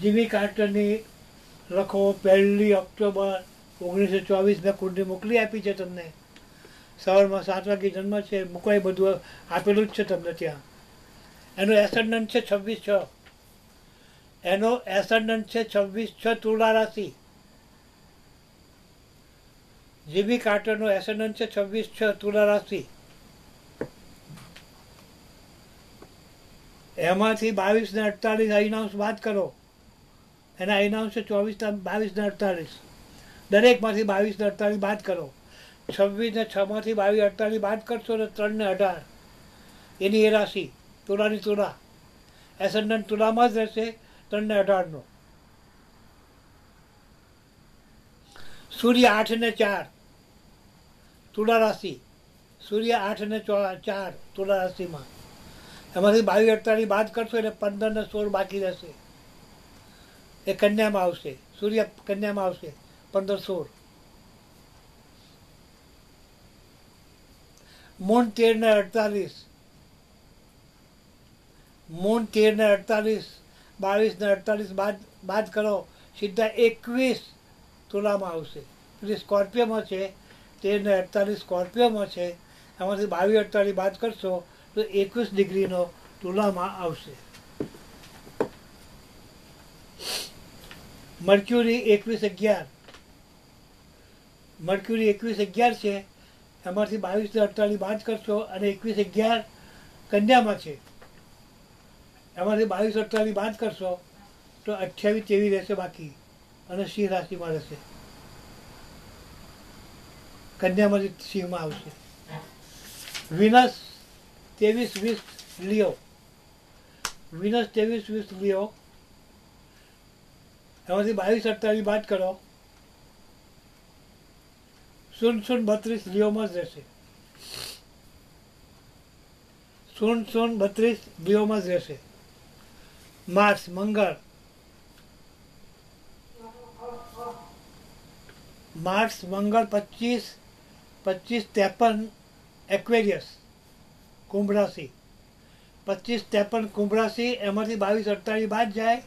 જીમી કાર્ટરની લખો પહેલી ઓક્ટોબર ઓગણીસો ચોવીસ મેં કુંડળી મોકલી આપી છે તમને. સવારમાં સાત વાગે જન્મ છે, મૂકવાય બધું આપેલું જ છે તમને ત્યાં. એનો એસેન્ડન્ટ છે છવ્વીસ છ. એનો એસેન્ડન્ટ છે છવ્વીસ છ તુલા રાશિ. જીબી કાર્ટરનો એસેન્ડન્ટ છે છવ્વીસ છ તુલા રાશિ. એમાંથી બાવીસ ને અડતાલીસ આઈનાઉન્સ બાદ કરો. એના આઈનાઉન્સ છે ચોવીસ બાવીસને અડતાલીસ. દરેકમાંથી બાવીસને અડતાલીસ બાદ કરો. છવ્વીસને છમાંથી બાવીસ અડતાલીસ બાદ કરશો ને ત્રણને અઢાર. એની એ રાશિ, તુલાની તુલા. એસેન્ડન્ટ તુલામાં જ રહેશે ત્રણને અઢારનો. સૂર્ય આઠ ને ચાર, તુલા રાશિ. સૂર્ય આઠ ને ચાર તુલા રાશિમાં. એમાંથી બાવીસ અડતાલીસ બાદ કરશો એટલે પંદર ને સોળ બાકી રહેશે. એ કન્યામાં આવશે. સૂર્ય કન્યામાં આવશે. પંદર સોળ. મૂન તેર ને અડતાલીસ. મૂન તેર ને અડતાલીસ બાવીસ ને અડતાલીસ બાદ બાદ કરો. સીધા એકવીસ તુલામાં આવશે. એટલે સ્કોર્પિયોમાં છે તેર ને અડતાલીસ સ્કોર્પિયોમાં છે, એમાંથી બાવીસ અડતાલીસ બાદ કરશો, તો એકવીસ ડિગ્રીનો તુલામાં આવશે. મર્ક્યુરી એકવીસ અગિયાર. મર્ક્યુરી એકવીસ અગિયાર છે. એમાંથી બાવીસ અડતાલીસ બાદ કરશો અને એકવીસ અગિયાર કન્યામાં છે. એમાંથી બાવીસ અડતાલીસ બાદ કરશો તો અઠ્યાવીસ તેવી રહેશે બાકી અને સિંહ રાશિમાં રહેશે. કન્યામાંથી સિંહમાં આવશે. વિનસ ત્રેવીસ વીસ લિયો. વિનસ ત્રેવીસ વીસ લિયો એમાંથી બાવીસ અડતાલીસ બાદ કરો. શૂન્ય શૂન્ય બત્રીસ લિયોમાં જ રહેશે. શૂન્ય શૂન્ય બત્રીસ લિયોમાં જ રહેશે. માર્સ મંગળ. માર્સ મંગળ, પચીસ પચીસ ત્રેપન એક્વેરિયસ, કુંભ રાશિ. પચીસ ત્રેપન કુંભ રાશિ, એમાંથી બાવીસ અડતાલીસ બાદ જાય.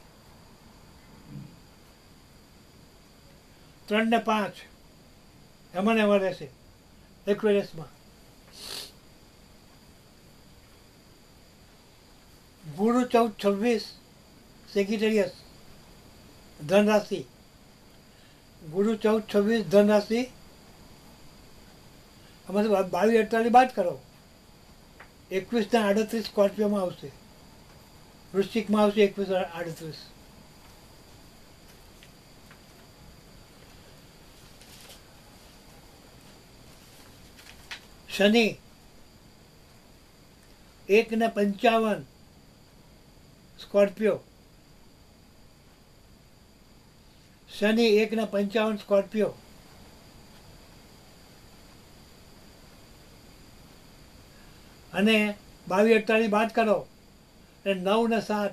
ત્રણ ને પાંચ. એમાં એમાં રહેશે. એક્વેરિયસમાં ગુરુ ચૌદ છવ્વીસ સેક્રેટરિયસ ધનરાશિ. ગુરુ ચૌદ છવ્વીસ, ધનરાશિ. બા- બાવીસ અડતાલીસ બાદ કરો. એકવીસ ને આડત્રીસ સ્કોર્પિયોમાં આવશે. વૃશ્ચિકમાં આવશે એકવીસ આડત્રીસ શનિ એક ને પંચાવન સ્કોર્પિયો. શનિ એક ને પંચાવન સ્કોર્પિયો. અને બાવીસ અડતાલીસ બાદ કરો. એટલે નવ ને સાત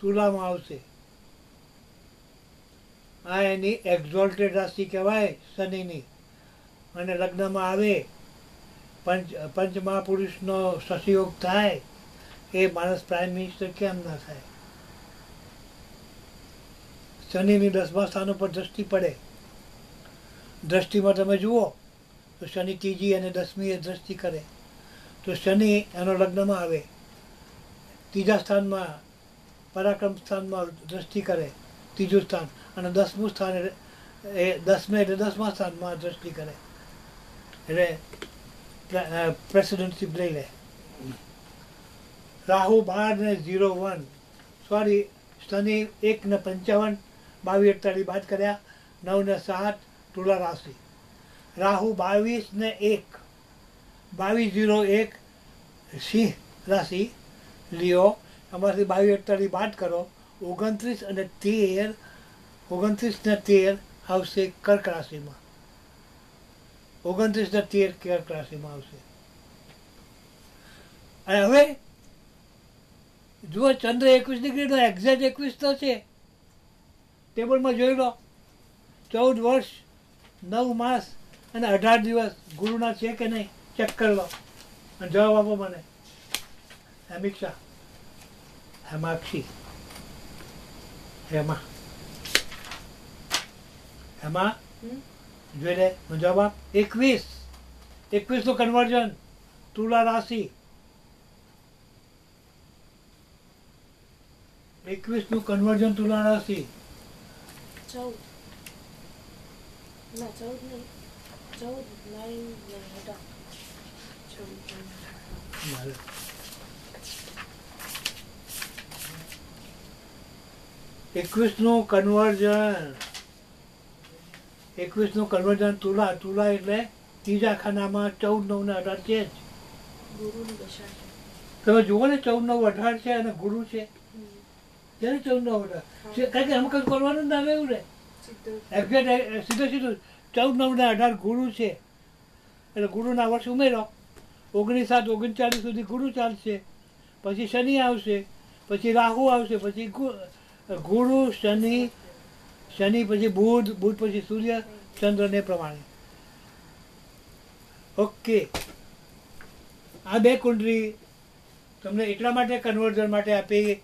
તુલામાં આવશે. આ એની એક્ઝોલ્ટેડ રાશિ કહેવાય શનિની. અને લગ્નમાં આવે, પંચ પંચ મહાપુરુષનો સહયોગ થાય, એ માણસ પ્રાઇમ મિનિસ્ટર કેમ ના થાય? શનિની દસમા સ્થાન ઉપર દ્રષ્ટિ પડે. દ્રષ્ટિમાં તમે જુઓ, તો શનિ ત્રીજી અને દસમી એ દ્રષ્ટિ કરે. તો શનિ એનો લગ્નમાં આવે. ત્રીજા સ્થાનમાં, પરાક્રમ સ્થાનમાં દ્રષ્ટિ કરે, ત્રીજું સ્થાન. અને દસમું સ્થાન એ દસમે એટલે દસમા સ્થાનમાં દ્રષ્ટિ કરે. એટલે પ્રેસિડેન્ટશીપ લઈ લે. રાહુ બાર ને ઝીરો વન. સોરી, શનિ એક ને પંચાવન, બાવીસ અડતાળીસ બાદ કર્યા, નવ ને સાત, તુલા રાશિ. રાહુ બાવીસ ને એક. બાવીસ ઝીરો એક, સિંહ રાશિ, લ્યો. એમાંથી બાવીસ અડતાળીસ બાદ કરો. ઓગણત્રીસ અને તેર, ઓગણત્રીસ ને તેર આવશે કર્ક રાશિમાં. ઓગણત્રીસ ને તેર કેર ક્લાસીમાં આવશે. અને હવે, જુઓ ચંદ્ર એકવીસ ડિગ્રીનો એક્ઝેક્ટ એકવીસ તો છે. ટેબલમાં જોઈ લો. ચૌદ વર્ષ, નવ માસ અને અઢાર દિવસ. ગુરુના છે કે નહીં, ચેક કરી લો. અને જવાબ આપો મને. હેમિક્ષા. હેમાક્ષી. હેમા. હેમા. હમ. જોઈ લે જવાબ એકવીસ. એકવીસનું કન્વર્ઝન તુલા રાશિ. એકવીસનું કન્વર્ઝન તુલા રાશિ. એકવીસનું કન્વર્ઝન એકવીસનું કન્વર્જન તુલા તુલા એટલે ત્રીજા ખાનામાં ચૌદ નવ ને અઢાર છે. જ તમે જુઓ ને ચૌદ નવ અઢાર છે અને ગુરુ છે. ત્યારે ચૌદ નવ અઢાર? છે કારણ કે આમ કશું કરવાનું જ આવે એવું ને? સીધો. એક્ઝેક્ટ સીધું સીધું. ચૌદ નવ ને અઢાર ગુરુ છે. એટલે ગુરુના વર્ષ ઉમેરો. ઓગણીસ સાત ઓગણચાલીસ સુધી ગુરુ ચાલશે. પછી શનિ આવશે. પછી રાહુ આવશે. પછી ગુરુ શનિ શનિ પછી બુધ બુધ પછી સૂર્ય, ચંદ્રને પ્રમાણે. ઓકે. આ બે કુંડળી તમને એટલા માટે કન્વર્ઝન માટે આપી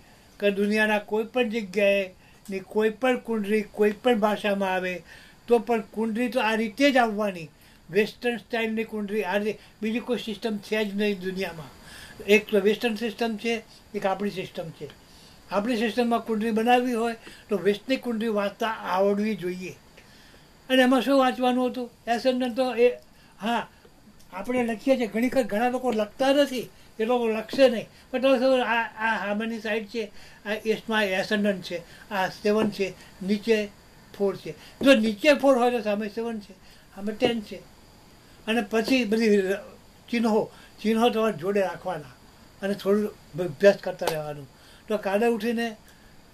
કે દુનિયાના કોઈ પણ જગ્યાએ ની કોઈ પણ કુંડળી કોઈ પણ ભાષામાં આવે, તો પણ કુંડળી તો આ રીતે જ આવવાની. વેસ્ટર્ન સ્ટાઇલની કુંડળી આ બીજી કોઈ સિસ્ટમ છે જ નહીં દુનિયામાં. એક તો વેસ્ટર્ન સિસ્ટમ છે, એક આપણી સિસ્ટમ છે. આપણી સિસ્ટમમાં કુંડળી બનાવવી હોય તો વેસ્ટની કુંડળી વાંચતા આવડવી જોઈએ. અને એમાં શું વાંચવાનું હતું? એસેન્ડન્ટ તો એ, હા, આપણે લખીએ છીએ. ઘણી વખત ઘણા લોકો લખતા નથી. એ લોકો લખશે નહીં. પણ તમે ખબર આ આ હામેની સાઈડ છે, આ એસમાં એસેન્ડન્ટ છે, આ સેવન છે, નીચે ફોર છે. જો નીચે ફોર હોય તો સામે સેવન છે, સામે ટેન છે. અને પછી બધી ચિહ્નો ચિહ્નો તમારે જોડે રાખવાના. અને થોડું અભ્યાસ કરતા રહેવાનું. તો કાલે ઉઠીને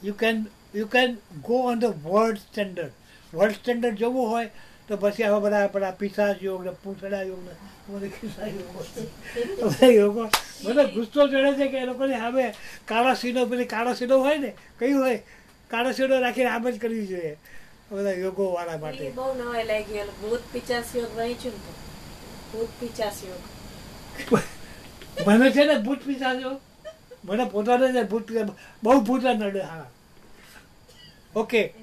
you can you can go on the world standard world standard જવું હોય તો પછી આવા બધા આપણા પિશાચ યોગ ને પૂંછડા યોગ ને બધા ખિસ્સા યોગો બધા યોગો બધા ગુસ્સો ચડે છે કે એ લોકોની સામે કાળા સીનો પેલી કાળો સીનો હોય ને કયું હોય કાળો સીનો રાખીને આમ જ કરવી જોઈએ. બધા યોગો વાળા માટે. બહુ નવાઈ લાગી ગયેલું ભૂત પિચાસ યોગ વાંચ્યું ભૂત પિચાસ યોગ મને છે ને ભૂત પિશાચો મને પોતાને જ ભૂત બહુ ભૂત નડે. હા. ઓકે.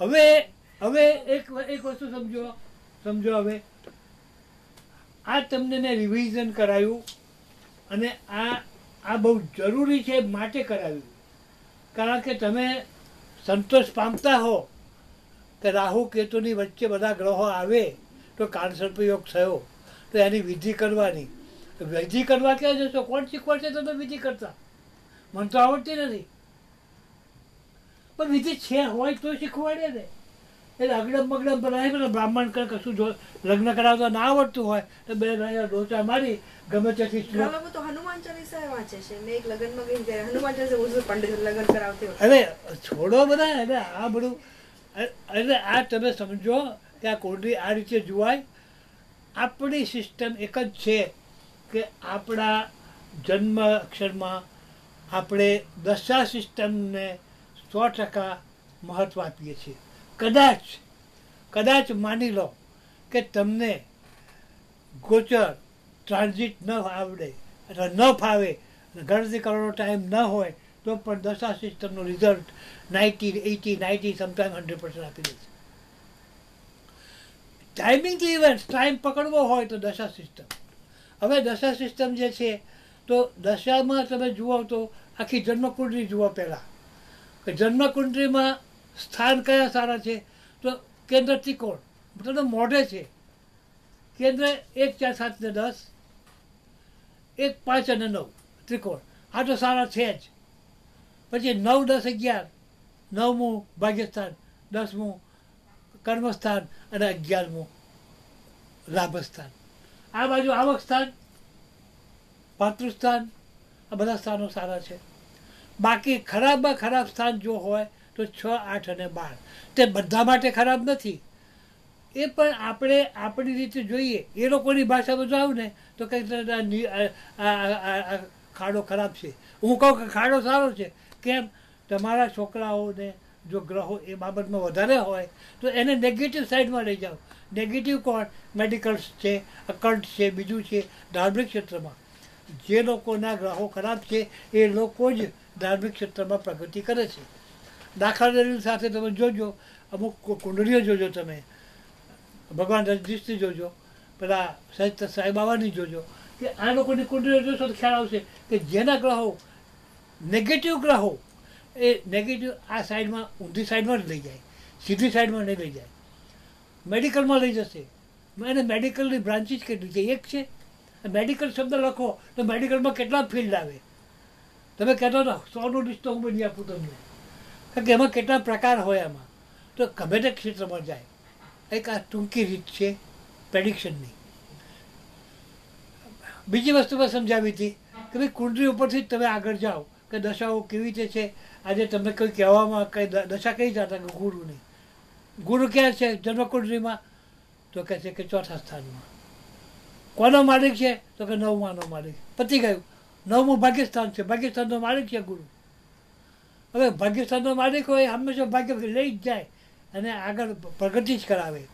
હવે હવે એક એક વસ્તુ સમજો સમજો હવે. આ તમને મેં રિવિઝન કરાયું અને આ આ બહુ જરૂરી છે માટે કરાવ્યું કારણ કે તમે સંતોષ પામતા હો કે રાહુ કેતુની વચ્ચે બધા ગ્રહો આવે તો કાળસર્પયોગ થયો તો એની વિધિ કરવાની. વિધિ કરવા ક્યાં જશો? કોણ શીખવાડશે? તમે વિધિ કરતા. મને તો આવડતી નથી. પણ વિધિ છે હોય તો શીખવાડે ને. એટલે અગડમ બગડમ બનાવી પેલા બ્રાહ્મણ કરે કશું જો લગ્ન કરાવતા ના આવડતું હોય તો બે રહ્યા ડોચા મારી ગમે ત્યાંથી તો હનુમાન ચાલીસા વાંચે છે. મેં એક લગ્નમાં ગઈ ત્યારે હનુમાન ચાલીસા પંડિત લગ્ન કરાવતી હોય. અરે છોડો બધા એટલે આ બધું. એટલે આ તમે સમજો કે આ કુંડળી આ રીતે જોવાય. આપણી સિસ્ટમ એક જ છે કે આપણા જન્મ અક્ષરમાં આપણે દશા સિસ્ટમને સો ટકા મહત્ત્વ આપીએ છીએ. કદાચ કદાચ માની લો કે તમને ગોચર ટ્રાન્ઝિટ ન આવડે, એટલે ન ફાવે ગણતરી કરવાનો ટાઈમ ન હોય, તો પણ દશા સિસ્ટમનું result ninety eighty ninety sometime hundred percent આપી દે છે. ટાઈમિંગ ઇવેન્ટ ટાઈમ પકડવો હોય તો દશા સિસ્ટમ. હવે દશા સિસ્ટમ જે છે તો દશામાં તમે જુઓ તો આખી જન્મકુંડળી જુઓ પહેલાં. કે જન્મકુંડળીમાં સ્થાન કયા સારા છે? તો કેન્દ્ર ત્રિકોણ. તમને મોઢે છે. કેન્દ્ર એક, ચાર, સાત ને દસ, એક, પાંચ અને નવ ત્રિકોણ. આ તો સારા છે જ. પછી નવ, દસ, અગિયાર. નવમું ભાગ્યસ્થાન, દસમું કર્મસ્થાન અને અગિયારમું લાભસ્થાન. આ બાજુ આવક સ્થાન માતૃસ્થાન આ બધા સ્થાનો સારા છે. બાકી ખરાબમાં ખરાબ સ્થાન જો હોય તો છ, આઠ અને બાર. તે બધા માટે ખરાબ નથી. એ પણ આપણે આપણી રીતે જોઈએ. એ લોકોની ભાષામાં જો ને, તો કંઈક ખાડો ખરાબ છે. હું કહું કે ખાડો સારો છે. કેમ? તમારા છોકરાઓને જો ગ્રહો એ બાબતમાં વધારે હોય, તો એને નેગેટિવ સાઈડમાં લઈ જાઓ. નેગેટિવ કોણ? મેડિકલ્સ છે અકલ્ટ છે, બીજું છે, ધાર્મિક ક્ષેત્રમાં. જે લોકોના ગ્રહો ખરાબ છે, એ લોકો જ ધાર્મિક ક્ષેત્રમાં પ્રગતિ કરે છે. દાખલા દલીલ સાથે તમે જોજો, અમુક કુંડળીઓ જોજો તમે. ભગવાન રજનીશની જોજો, પેલા સહિત સાહેબ બાબાની જોજો, કે આ લોકોની કુંડળીઓ જોશો તો ખ્યાલ આવશે કે જેના ગ્રહો નેગેટિવ ગ્રહો, એ નેગેટિવ આ સાઈડમાં, ઊંધી સાઈડમાં જ લઈ જાય, સીધી સાઈડમાં નહીં લઈ જાય. મેડિકલમાં લઈ જશે. એને મેડિકલની બ્રાન્ચીસ કેટલી છે? એક છે. મેડિકલ શબ્દ લખો, તો મેડિકલમાં કેટલા ફિલ્ડ આવે? તમે કહેતો હતા, સોનું ડિશ તો હું બની આપું તમને. કારણ કે એમાં કેટલા પ્રકાર હોય એમાં તો ગમે તે ક્ષેત્રમાં જાય. એક આ ટૂંકી રીત છે પ્રેડિક્શનની બીજી વસ્તુ મેં સમજાવી હતી કે ભાઈ કુંડળી ઉપરથી તમે આગળ જાઓ કે દશાઓ કેવી રીતે છે. આજે તમને કોઈ કહેવામાં કઈ દશા કઈ જતા કે ગુરુની. ગુરુ ક્યાં છે જન્મકુંડળીમાં? તો કહે છે કે ચોથા સ્થાનમાં. કોનો માલિક છે? તો કે નવમાનો માલિક. પતી ગયું. નવમું ભાગ્યસ્થાન છે. ભાગ્યસ્થાનનો માલિક છે ગુરુ. હવે ભાગ્યસ્થાનનો માલિક હોય, હંમેશા ભાગ્ય લઈ જ જાય અને આગળ પ્રગતિ જ કરાવે.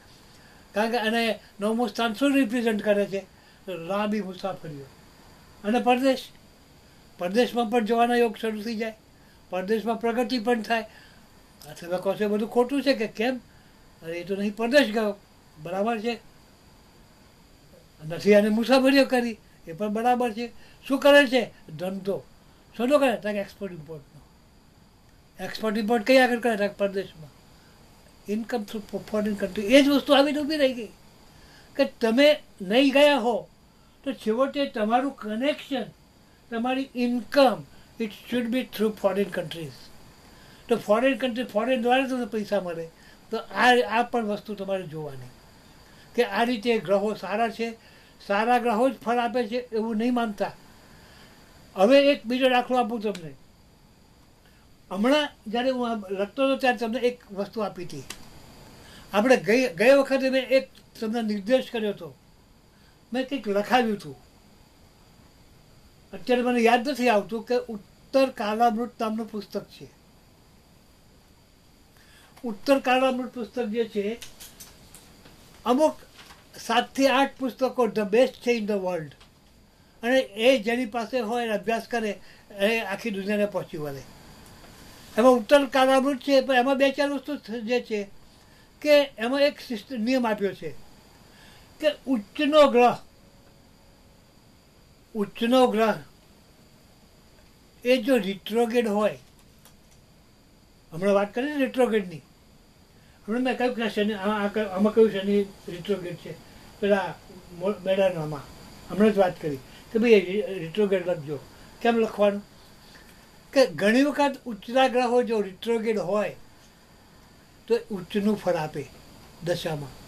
કારણ કે અને નવમું સ્થાન શું રિપ્રેઝન્ટ કરે છે? લાંબી મુસાફરીઓ. અને પરદેશ? પરદેશમાં પણ જવાના યોગ શરૂ થઈ જાય. પરદેશમાં પ્રગતિ પણ થાય. અથવા કહો છો બધું ખોટું છે કે કેમ? અરે એ તો નહીં, પરદેશ ગયો. બરાબર છે? નથી, અને મુસાફરીઓ કરી, એ પણ બરાબર છે. શું કરે છે? ધંધો. શોધો કરે? ત્યાં એક્સપોર્ટ ઇમ્પોર્ટનો એક્સપોર્ટ ઇમ્પોર્ટ કઈ આગળ કરે? ત્યાં પરદેશમાં. ઇન્કમ થ્રુ ફોરેન કન્ટ્રી એ જ વસ્તુ આવીને ઊભી રહી ગઈ. કે તમે નહીં ગયા હો, તો છેવટે તમારું કનેક્શન તમારી income it should be through foreign countries તો ફોરેન કન્ટ્રી ફોરેન દ્વારા તમને પૈસા મળે. તો આ આ પણ વસ્તુ તમારે જોવાની. કે આ રીતે ગ્રહો સારા છે સારા ગ્રહો જ ફળ આપે છે એવું નહીં માનતા. હવે એક બીજો દાખલો આપું તમને. હમણાં જ્યારે હું લખતો હતો ત્યારે તમને એક વસ્તુ આપી હતી. આપણે ગઈ ગઈ વખતે મેં એક તમને નિર્દેશ કર્યો હતો. મેં કંઈક લખાવ્યું હતું. અત્યારે મને યાદ નથી આવતું કે ઉત્તર કાલામૃત નામનું પુસ્તક છે. ઉત્તર કાલામૃત પુસ્તક જે છે, અમુક સાતથી આઠ પુસ્તકો ધ બેસ્ટ છે ઇન ધ વર્લ્ડ. અને એ જેની પાસે હોય અભ્યાસ કરે, એ આખી દુનિયાને પહોંચી વળે. એમાં ઉત્તર કાળામૃત છે, પણ એમાં બે ચાર વસ્તુ જે છે કે એમાં એક સિસ્ટમ નિયમ આપ્યો છે કે ઉચ્ચનો ગ્રહ ઉચ્ચનો ગ્રહ એ જો રિટ્રોગેડ હોય હમણાં વાત કરી રિટ્રોગેડની હમણાં મેં કહ્યું કે શનિ આમાં કયું શનિ રિટ્રોગેડ છે? પેલા મો- મેદાનમાં. હમણાં જ વાત કરી. કે ભાઈ રિટ્રોગેડ લખજો. કેમ લખવાનું? કે ઘણી વખત ઉચ્ચના ગ્રહો જો રિટ્રોગેડ હોય, તો ઉચ્ચનું ફળ આપે દશામાં.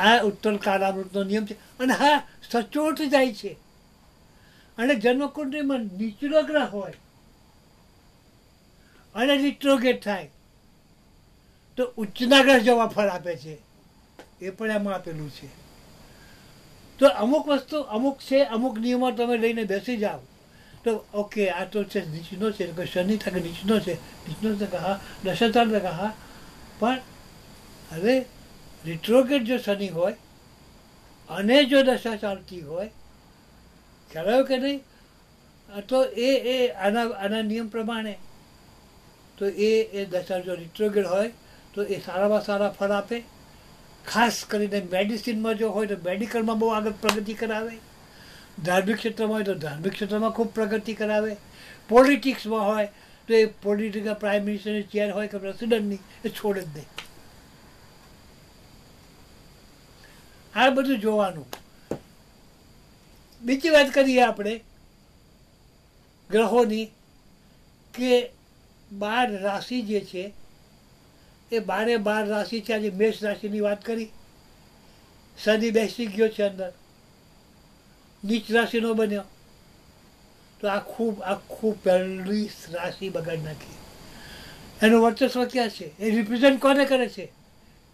આ ઉત્તર કાળામૃતનો નિયમ છે. અને હા, સચોટ જાય છે. અને જન્મકુંડળીમાં નીચલો ગ્રહ હોય, અને રિટ્રોગેટ થાય, તો ઉચ્ચના ગ્રહ જવા ફળ આપે છે. એ પણ એમાં આપેલું છે. તો અમુક વસ્તુ, અમુક છે, અમુક નિયમો તમે લઈને બેસી જાઓ. તો ઓકે, આ તો છે, નીચનો છે, કે શનિ થાકે નીચનો છે નીચનો છે કે હા દશતાર કે હા. પણ હવે રિટ્રોગેટ જો શનિ હોય, અને જો દશા ચાલતી હોય, ખ્યાલ કે નહીં? તો એ એ, આના આના નિયમ પ્રમાણે. તો એ એ દશા જો રિટ્રોગેટ હોય, તો એ સારામાં સારા ફળ આપે. ખાસ કરીને મેડિસિનમાં જો હોય તો મેડિકલમાં બહુ આગળ પ્રગતિ કરાવે. ધાર્મિક ક્ષેત્રમાં હોય તો ધાર્મિક ક્ષેત્રમાં ખૂબ પ્રગતિ કરાવે. પોલિટિક્સમાં હોય તો એ પોલિટિકલ પ્રાઇમ મિનિસ્ટરની ચેર હોય કે પ્રેસિડેન્ટની, એ છોડે જ નહીં. આ બધું જોવાનું. બીજી વાત કરીએ આપણે ગ્રહોની કે બાર રાશિ જે છે એ બારે બાર રાશિ છે, આજે મેષ રાશિની વાત કરી. શનિ બેસી ગયો છે અંદર. નીચ રાશિનો બન્યો. તો આ ખૂબ આખું પહેલી રાશિ બગાડી નાખી. એનું વર્ચસ્વ ક્યાં છે? એ રિપ્રેઝન્ટ કોને કરે છે?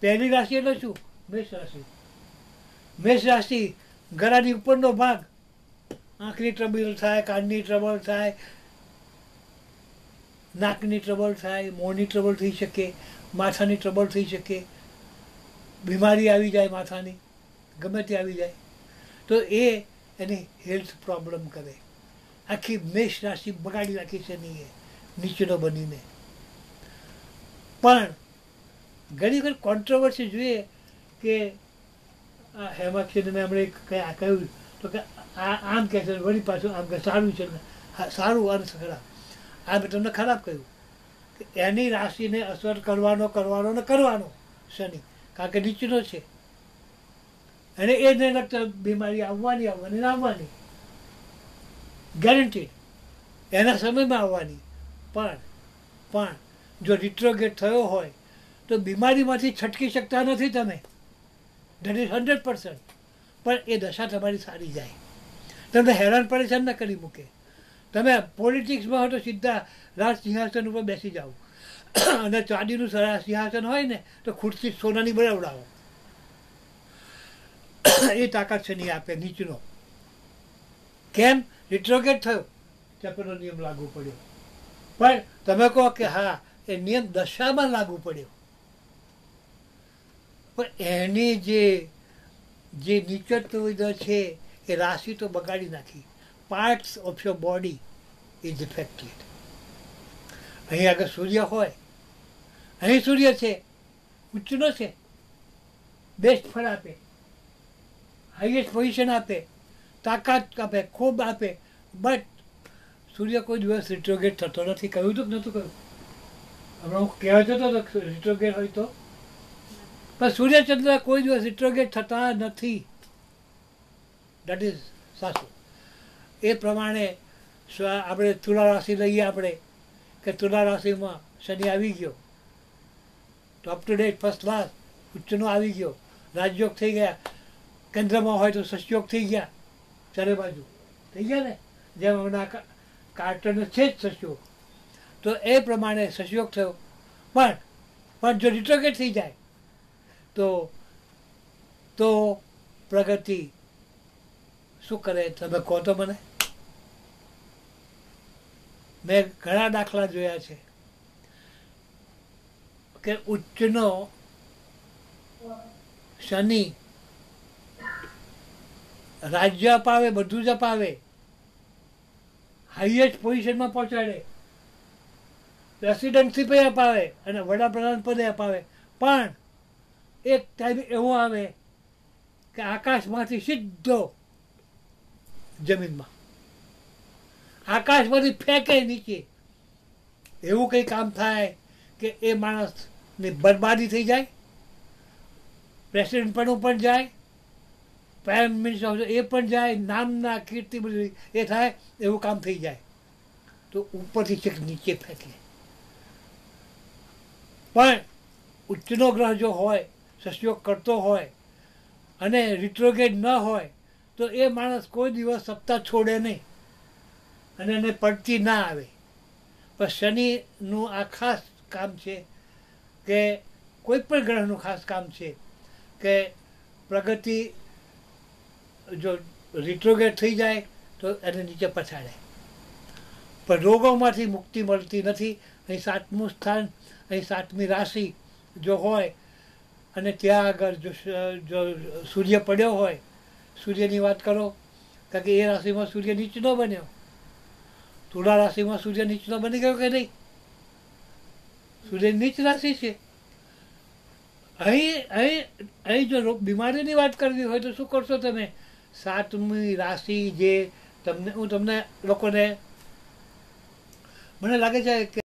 પહેલી રાશિ એટલે શું? મેષ રાશિ. મેષ રાશિ ગળાની ઉપરનો ભાગ. આંખની ટ્રબલ થાય, કાનની ટ્રબલ થાય, નાકની ટ્રબલ થાય, મોંની ટ્રબલ થઈ શકે. માથાની ટ્રબલ થઈ શકે, બીમારી આવી જાય માથાની, ગમે તે આવી જાય, તો એ એની હેલ્થ પ્રોબ્લેમ કરે. આખી મેષ રાશિ બગાડી રાખી છે નહીં એ, નીચેનો બનીને. પણ ઘણી વખત કોન્ટ્રોવર્સી જોઈએ કે, આ હેમાક્ષીને હમણાં એક કંઈ આ કહ્યું, તો કે આ આમ કહે છે, વળી પાછું આમ કહે સારું છે સારું અને ખરાબ. આ મેં તમને ખરાબ કહ્યું. એની રાશિને અસર કરવાનો કરવાનો ને કરવાનો શનિ. કારણ કે નીચેનો છે. અને એ જ લગતા બીમારી આવવાની આવવાની ને આવવાની. ગેરંટી એના સમયમાં આવવાની. પણ પણ, જો રિટ્રોગેટ થયો હોય, તો બીમારીમાંથી છટકી શકતા નથી તમે. ધેટ ઇઝ હંડ્રેડ પર્સન્ટ પણ એ દશા તમારી સારી જાય. તમને હેરાન પરેશાન ન કરી મૂકે. તમે પોલિટિક્સમાં હોય તો સીધા રાજ સિંહાસન ઉપર બેસી જાઓ. અને ચાંદીનું સરા સિંહાસન હોય ને, તો ખુરશી સોનાની બનાવડાવો એ તાકાત છે નહીં આપે નીચનો. કેમ? રિટ્રોગેટ થયો. ચેપરનો નિયમ લાગુ પડ્યો. પણ તમે કહો કે હા, એ નિયમ દશામાં લાગુ પડ્યો. પણ એની જે જે નીચત્વ છે, એ રાશિ તો બગાડી નાખી. Parts of your body is affected અહીં આગળ સૂર્ય હોય, અહીં સૂર્ય છે, ઉચ્ચનો છે બેસ્ટ ફળ આપે હાઈએસ્ટ પોઝિશન આપે, તાકાત આપે, ખૂબ આપે બટ સૂર્ય કોઈ દિવસ રિટ્રોગેટ થતો નથી. કહ્યું તો નહોતું કહ્યું? હમણાં હું કહેવાતો હતો તો રિટ્રોગેટ હોય તો. પણ સૂર્યચંદ્ર કોઈ દિવસ રિટ્રોગેટ થતા નથી. દેટ ઇઝ સાચું. એ પ્રમાણે આપણે તુલા રાશિ લઈએ આપણે, કે તુલા રાશિમાં શનિ આવી ગયો. તો up to date first class ઉચ્ચનો આવી ગયો. રાજયોગ થઈ ગયા. કેન્દ્રમાં હોય તો સચયોગ થઈ ગયા. ચારે બાજુ. થઈ ગયા ને? જેમ હમણાં કાર્ટન છે જ સચયોગ તો એ પ્રમાણે સચયોગ થયો. પણ પણ જો રિટ્રોગેટ થઈ જાય, તો તો પ્રગતિ શું કરે? તમે કહો તો મને. મેં ઘણા દાખલા જોયા છે. કે ઉચ્ચનો શનિ રાજ્ય અપાવે, બધું જ અપાવે. હાઈએસ્ટ પોઝિશનમાં પહોંચાડે. પ્રેસિડેન્સી પણ અપાવે અને વડાપ્રધાન પદે અપાવે. પણ એક ટાઈમ એવો આવે કે આકાશમાંથી સીધો જમીનમાં. આકાશમાંથી ફેંકે નીચે એવું કંઈ કામ થાય કે એ માણસની બરબાદી થઈ જાય? પ્રેસિડેન્ટ પણ પણ જાય? પ્રાઇમ મિનિસ્ટર એ પણ જાય? નામના કીર્તિ બધી એ થાય? એવું કામ થઈ જાય. તો ઉપરથી છેક નીચે ફેંકે પણ ઉચ્ચનો ગ્રહ જો હોય, સહયોગ કરતો હોય અને રિટ્રોગેટ ન હોય, તો એ માણસ કોઈ દિવસ સત્તા છોડે નહીં. અને એને પડતી ના આવે. પણ શનિનું આ ખાસ કામ છે કે કોઈ પણ ગ્રહનું ખાસ કામ છે કે પ્રગતિ જો રિટ્રોગેટ થઈ જાય તો એને નીચે પછાડે. પણ રોગોમાંથી મુક્તિ મળતી નથી. અહીં સાતમું સ્થાન, અહીં સાતમી રાશિ જો હોય અને ત્યાં આગળ જો સૂર્ય પડ્યો હોય, સૂર્યની વાત કરો, કારણ કે એ રાશિમાં સૂર્ય નીચનો બન્યો. તુલા રાશિમાં સૂર્ય નીચનો બની ગયો કે નહીં? સૂર્ય નીચ રાશિ છે. અહીં અહીં અહીં જો બીમારીની વાત કરવી હોય તો શું કરશો તમે? સાતમી રાશિ જે તમને, હું તમને લોકોને, મને લાગે છે કે